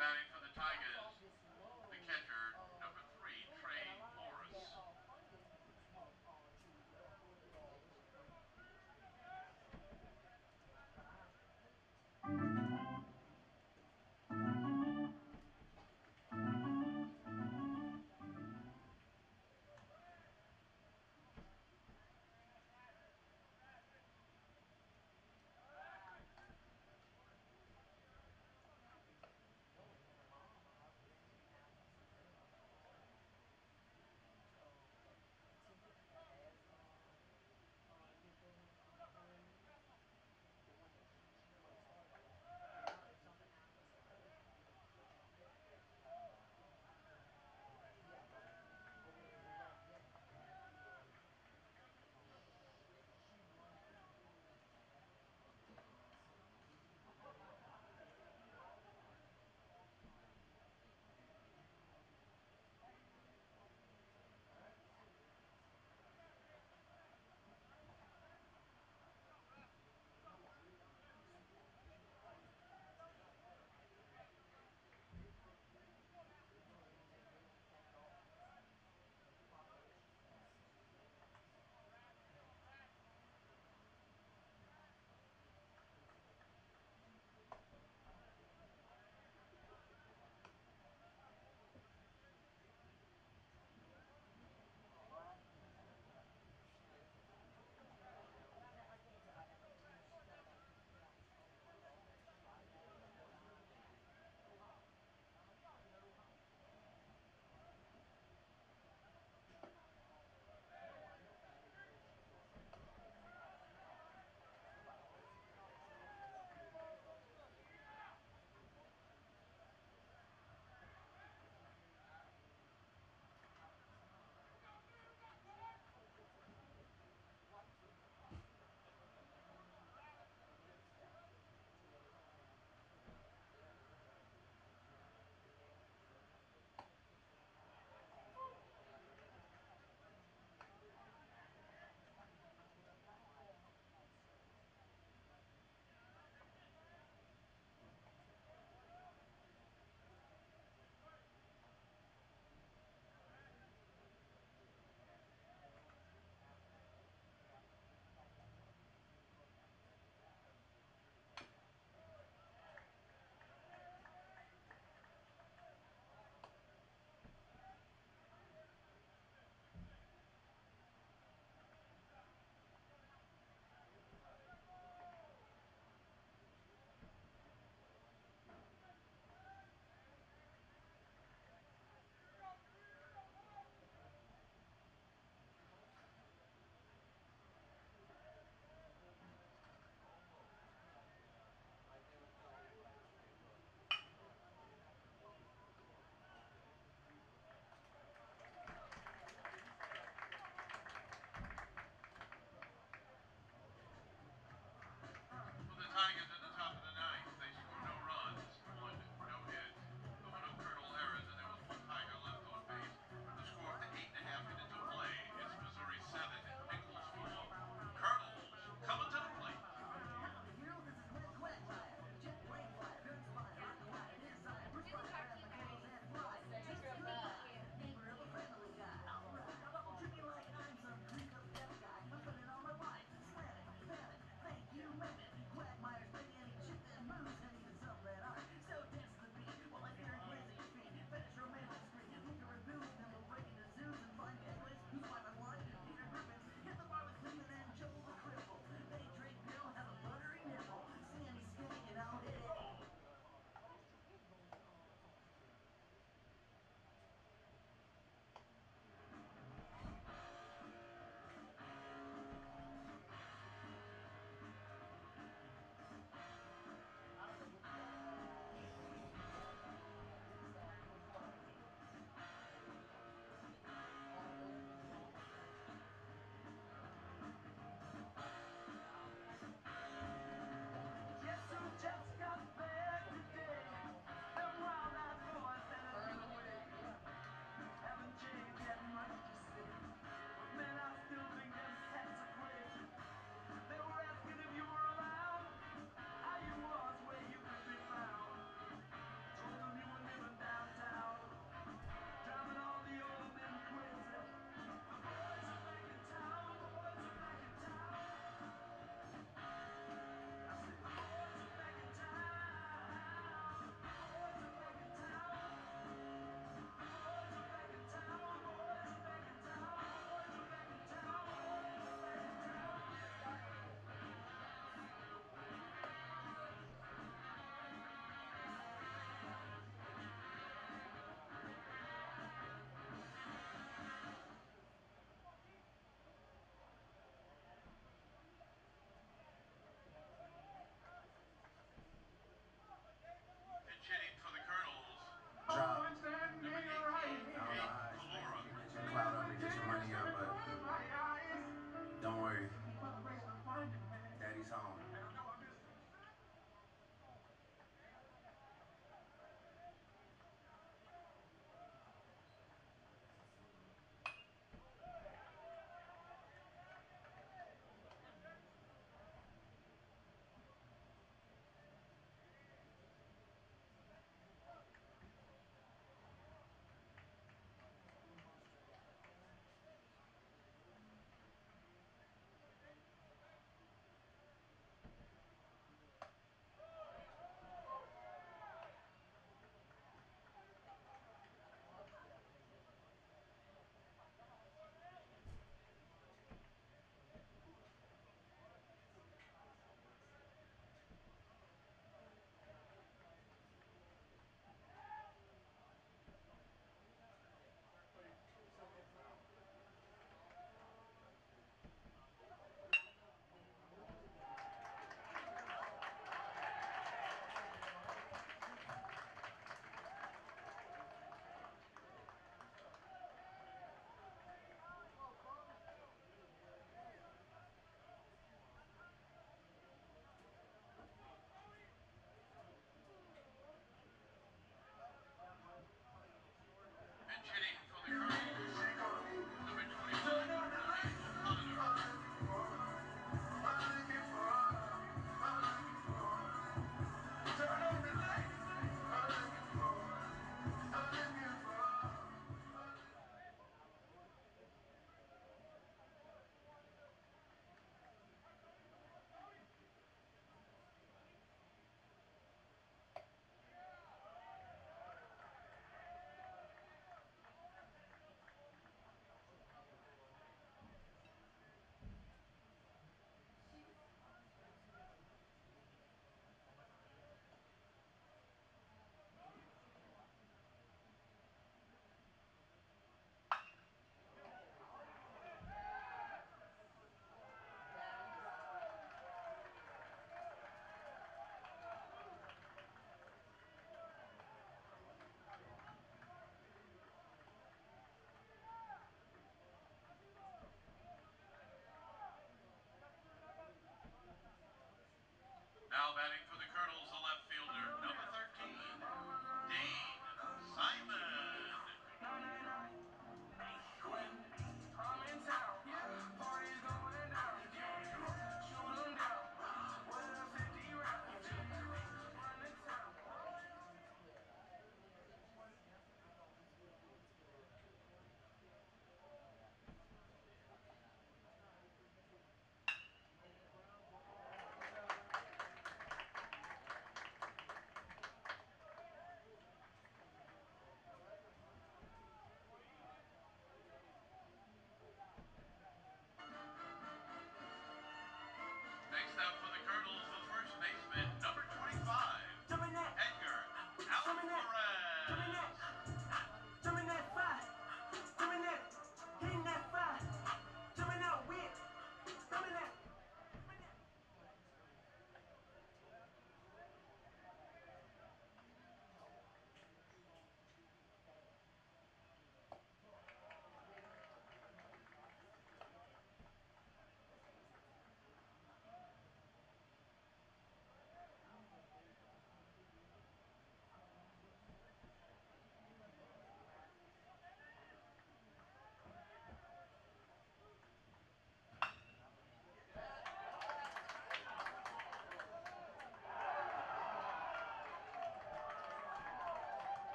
Speaker 4: batting for
Speaker 3: the Tigers, the catcher, Now batting for the Colonels, the left fielder, number 13, Dane Simon.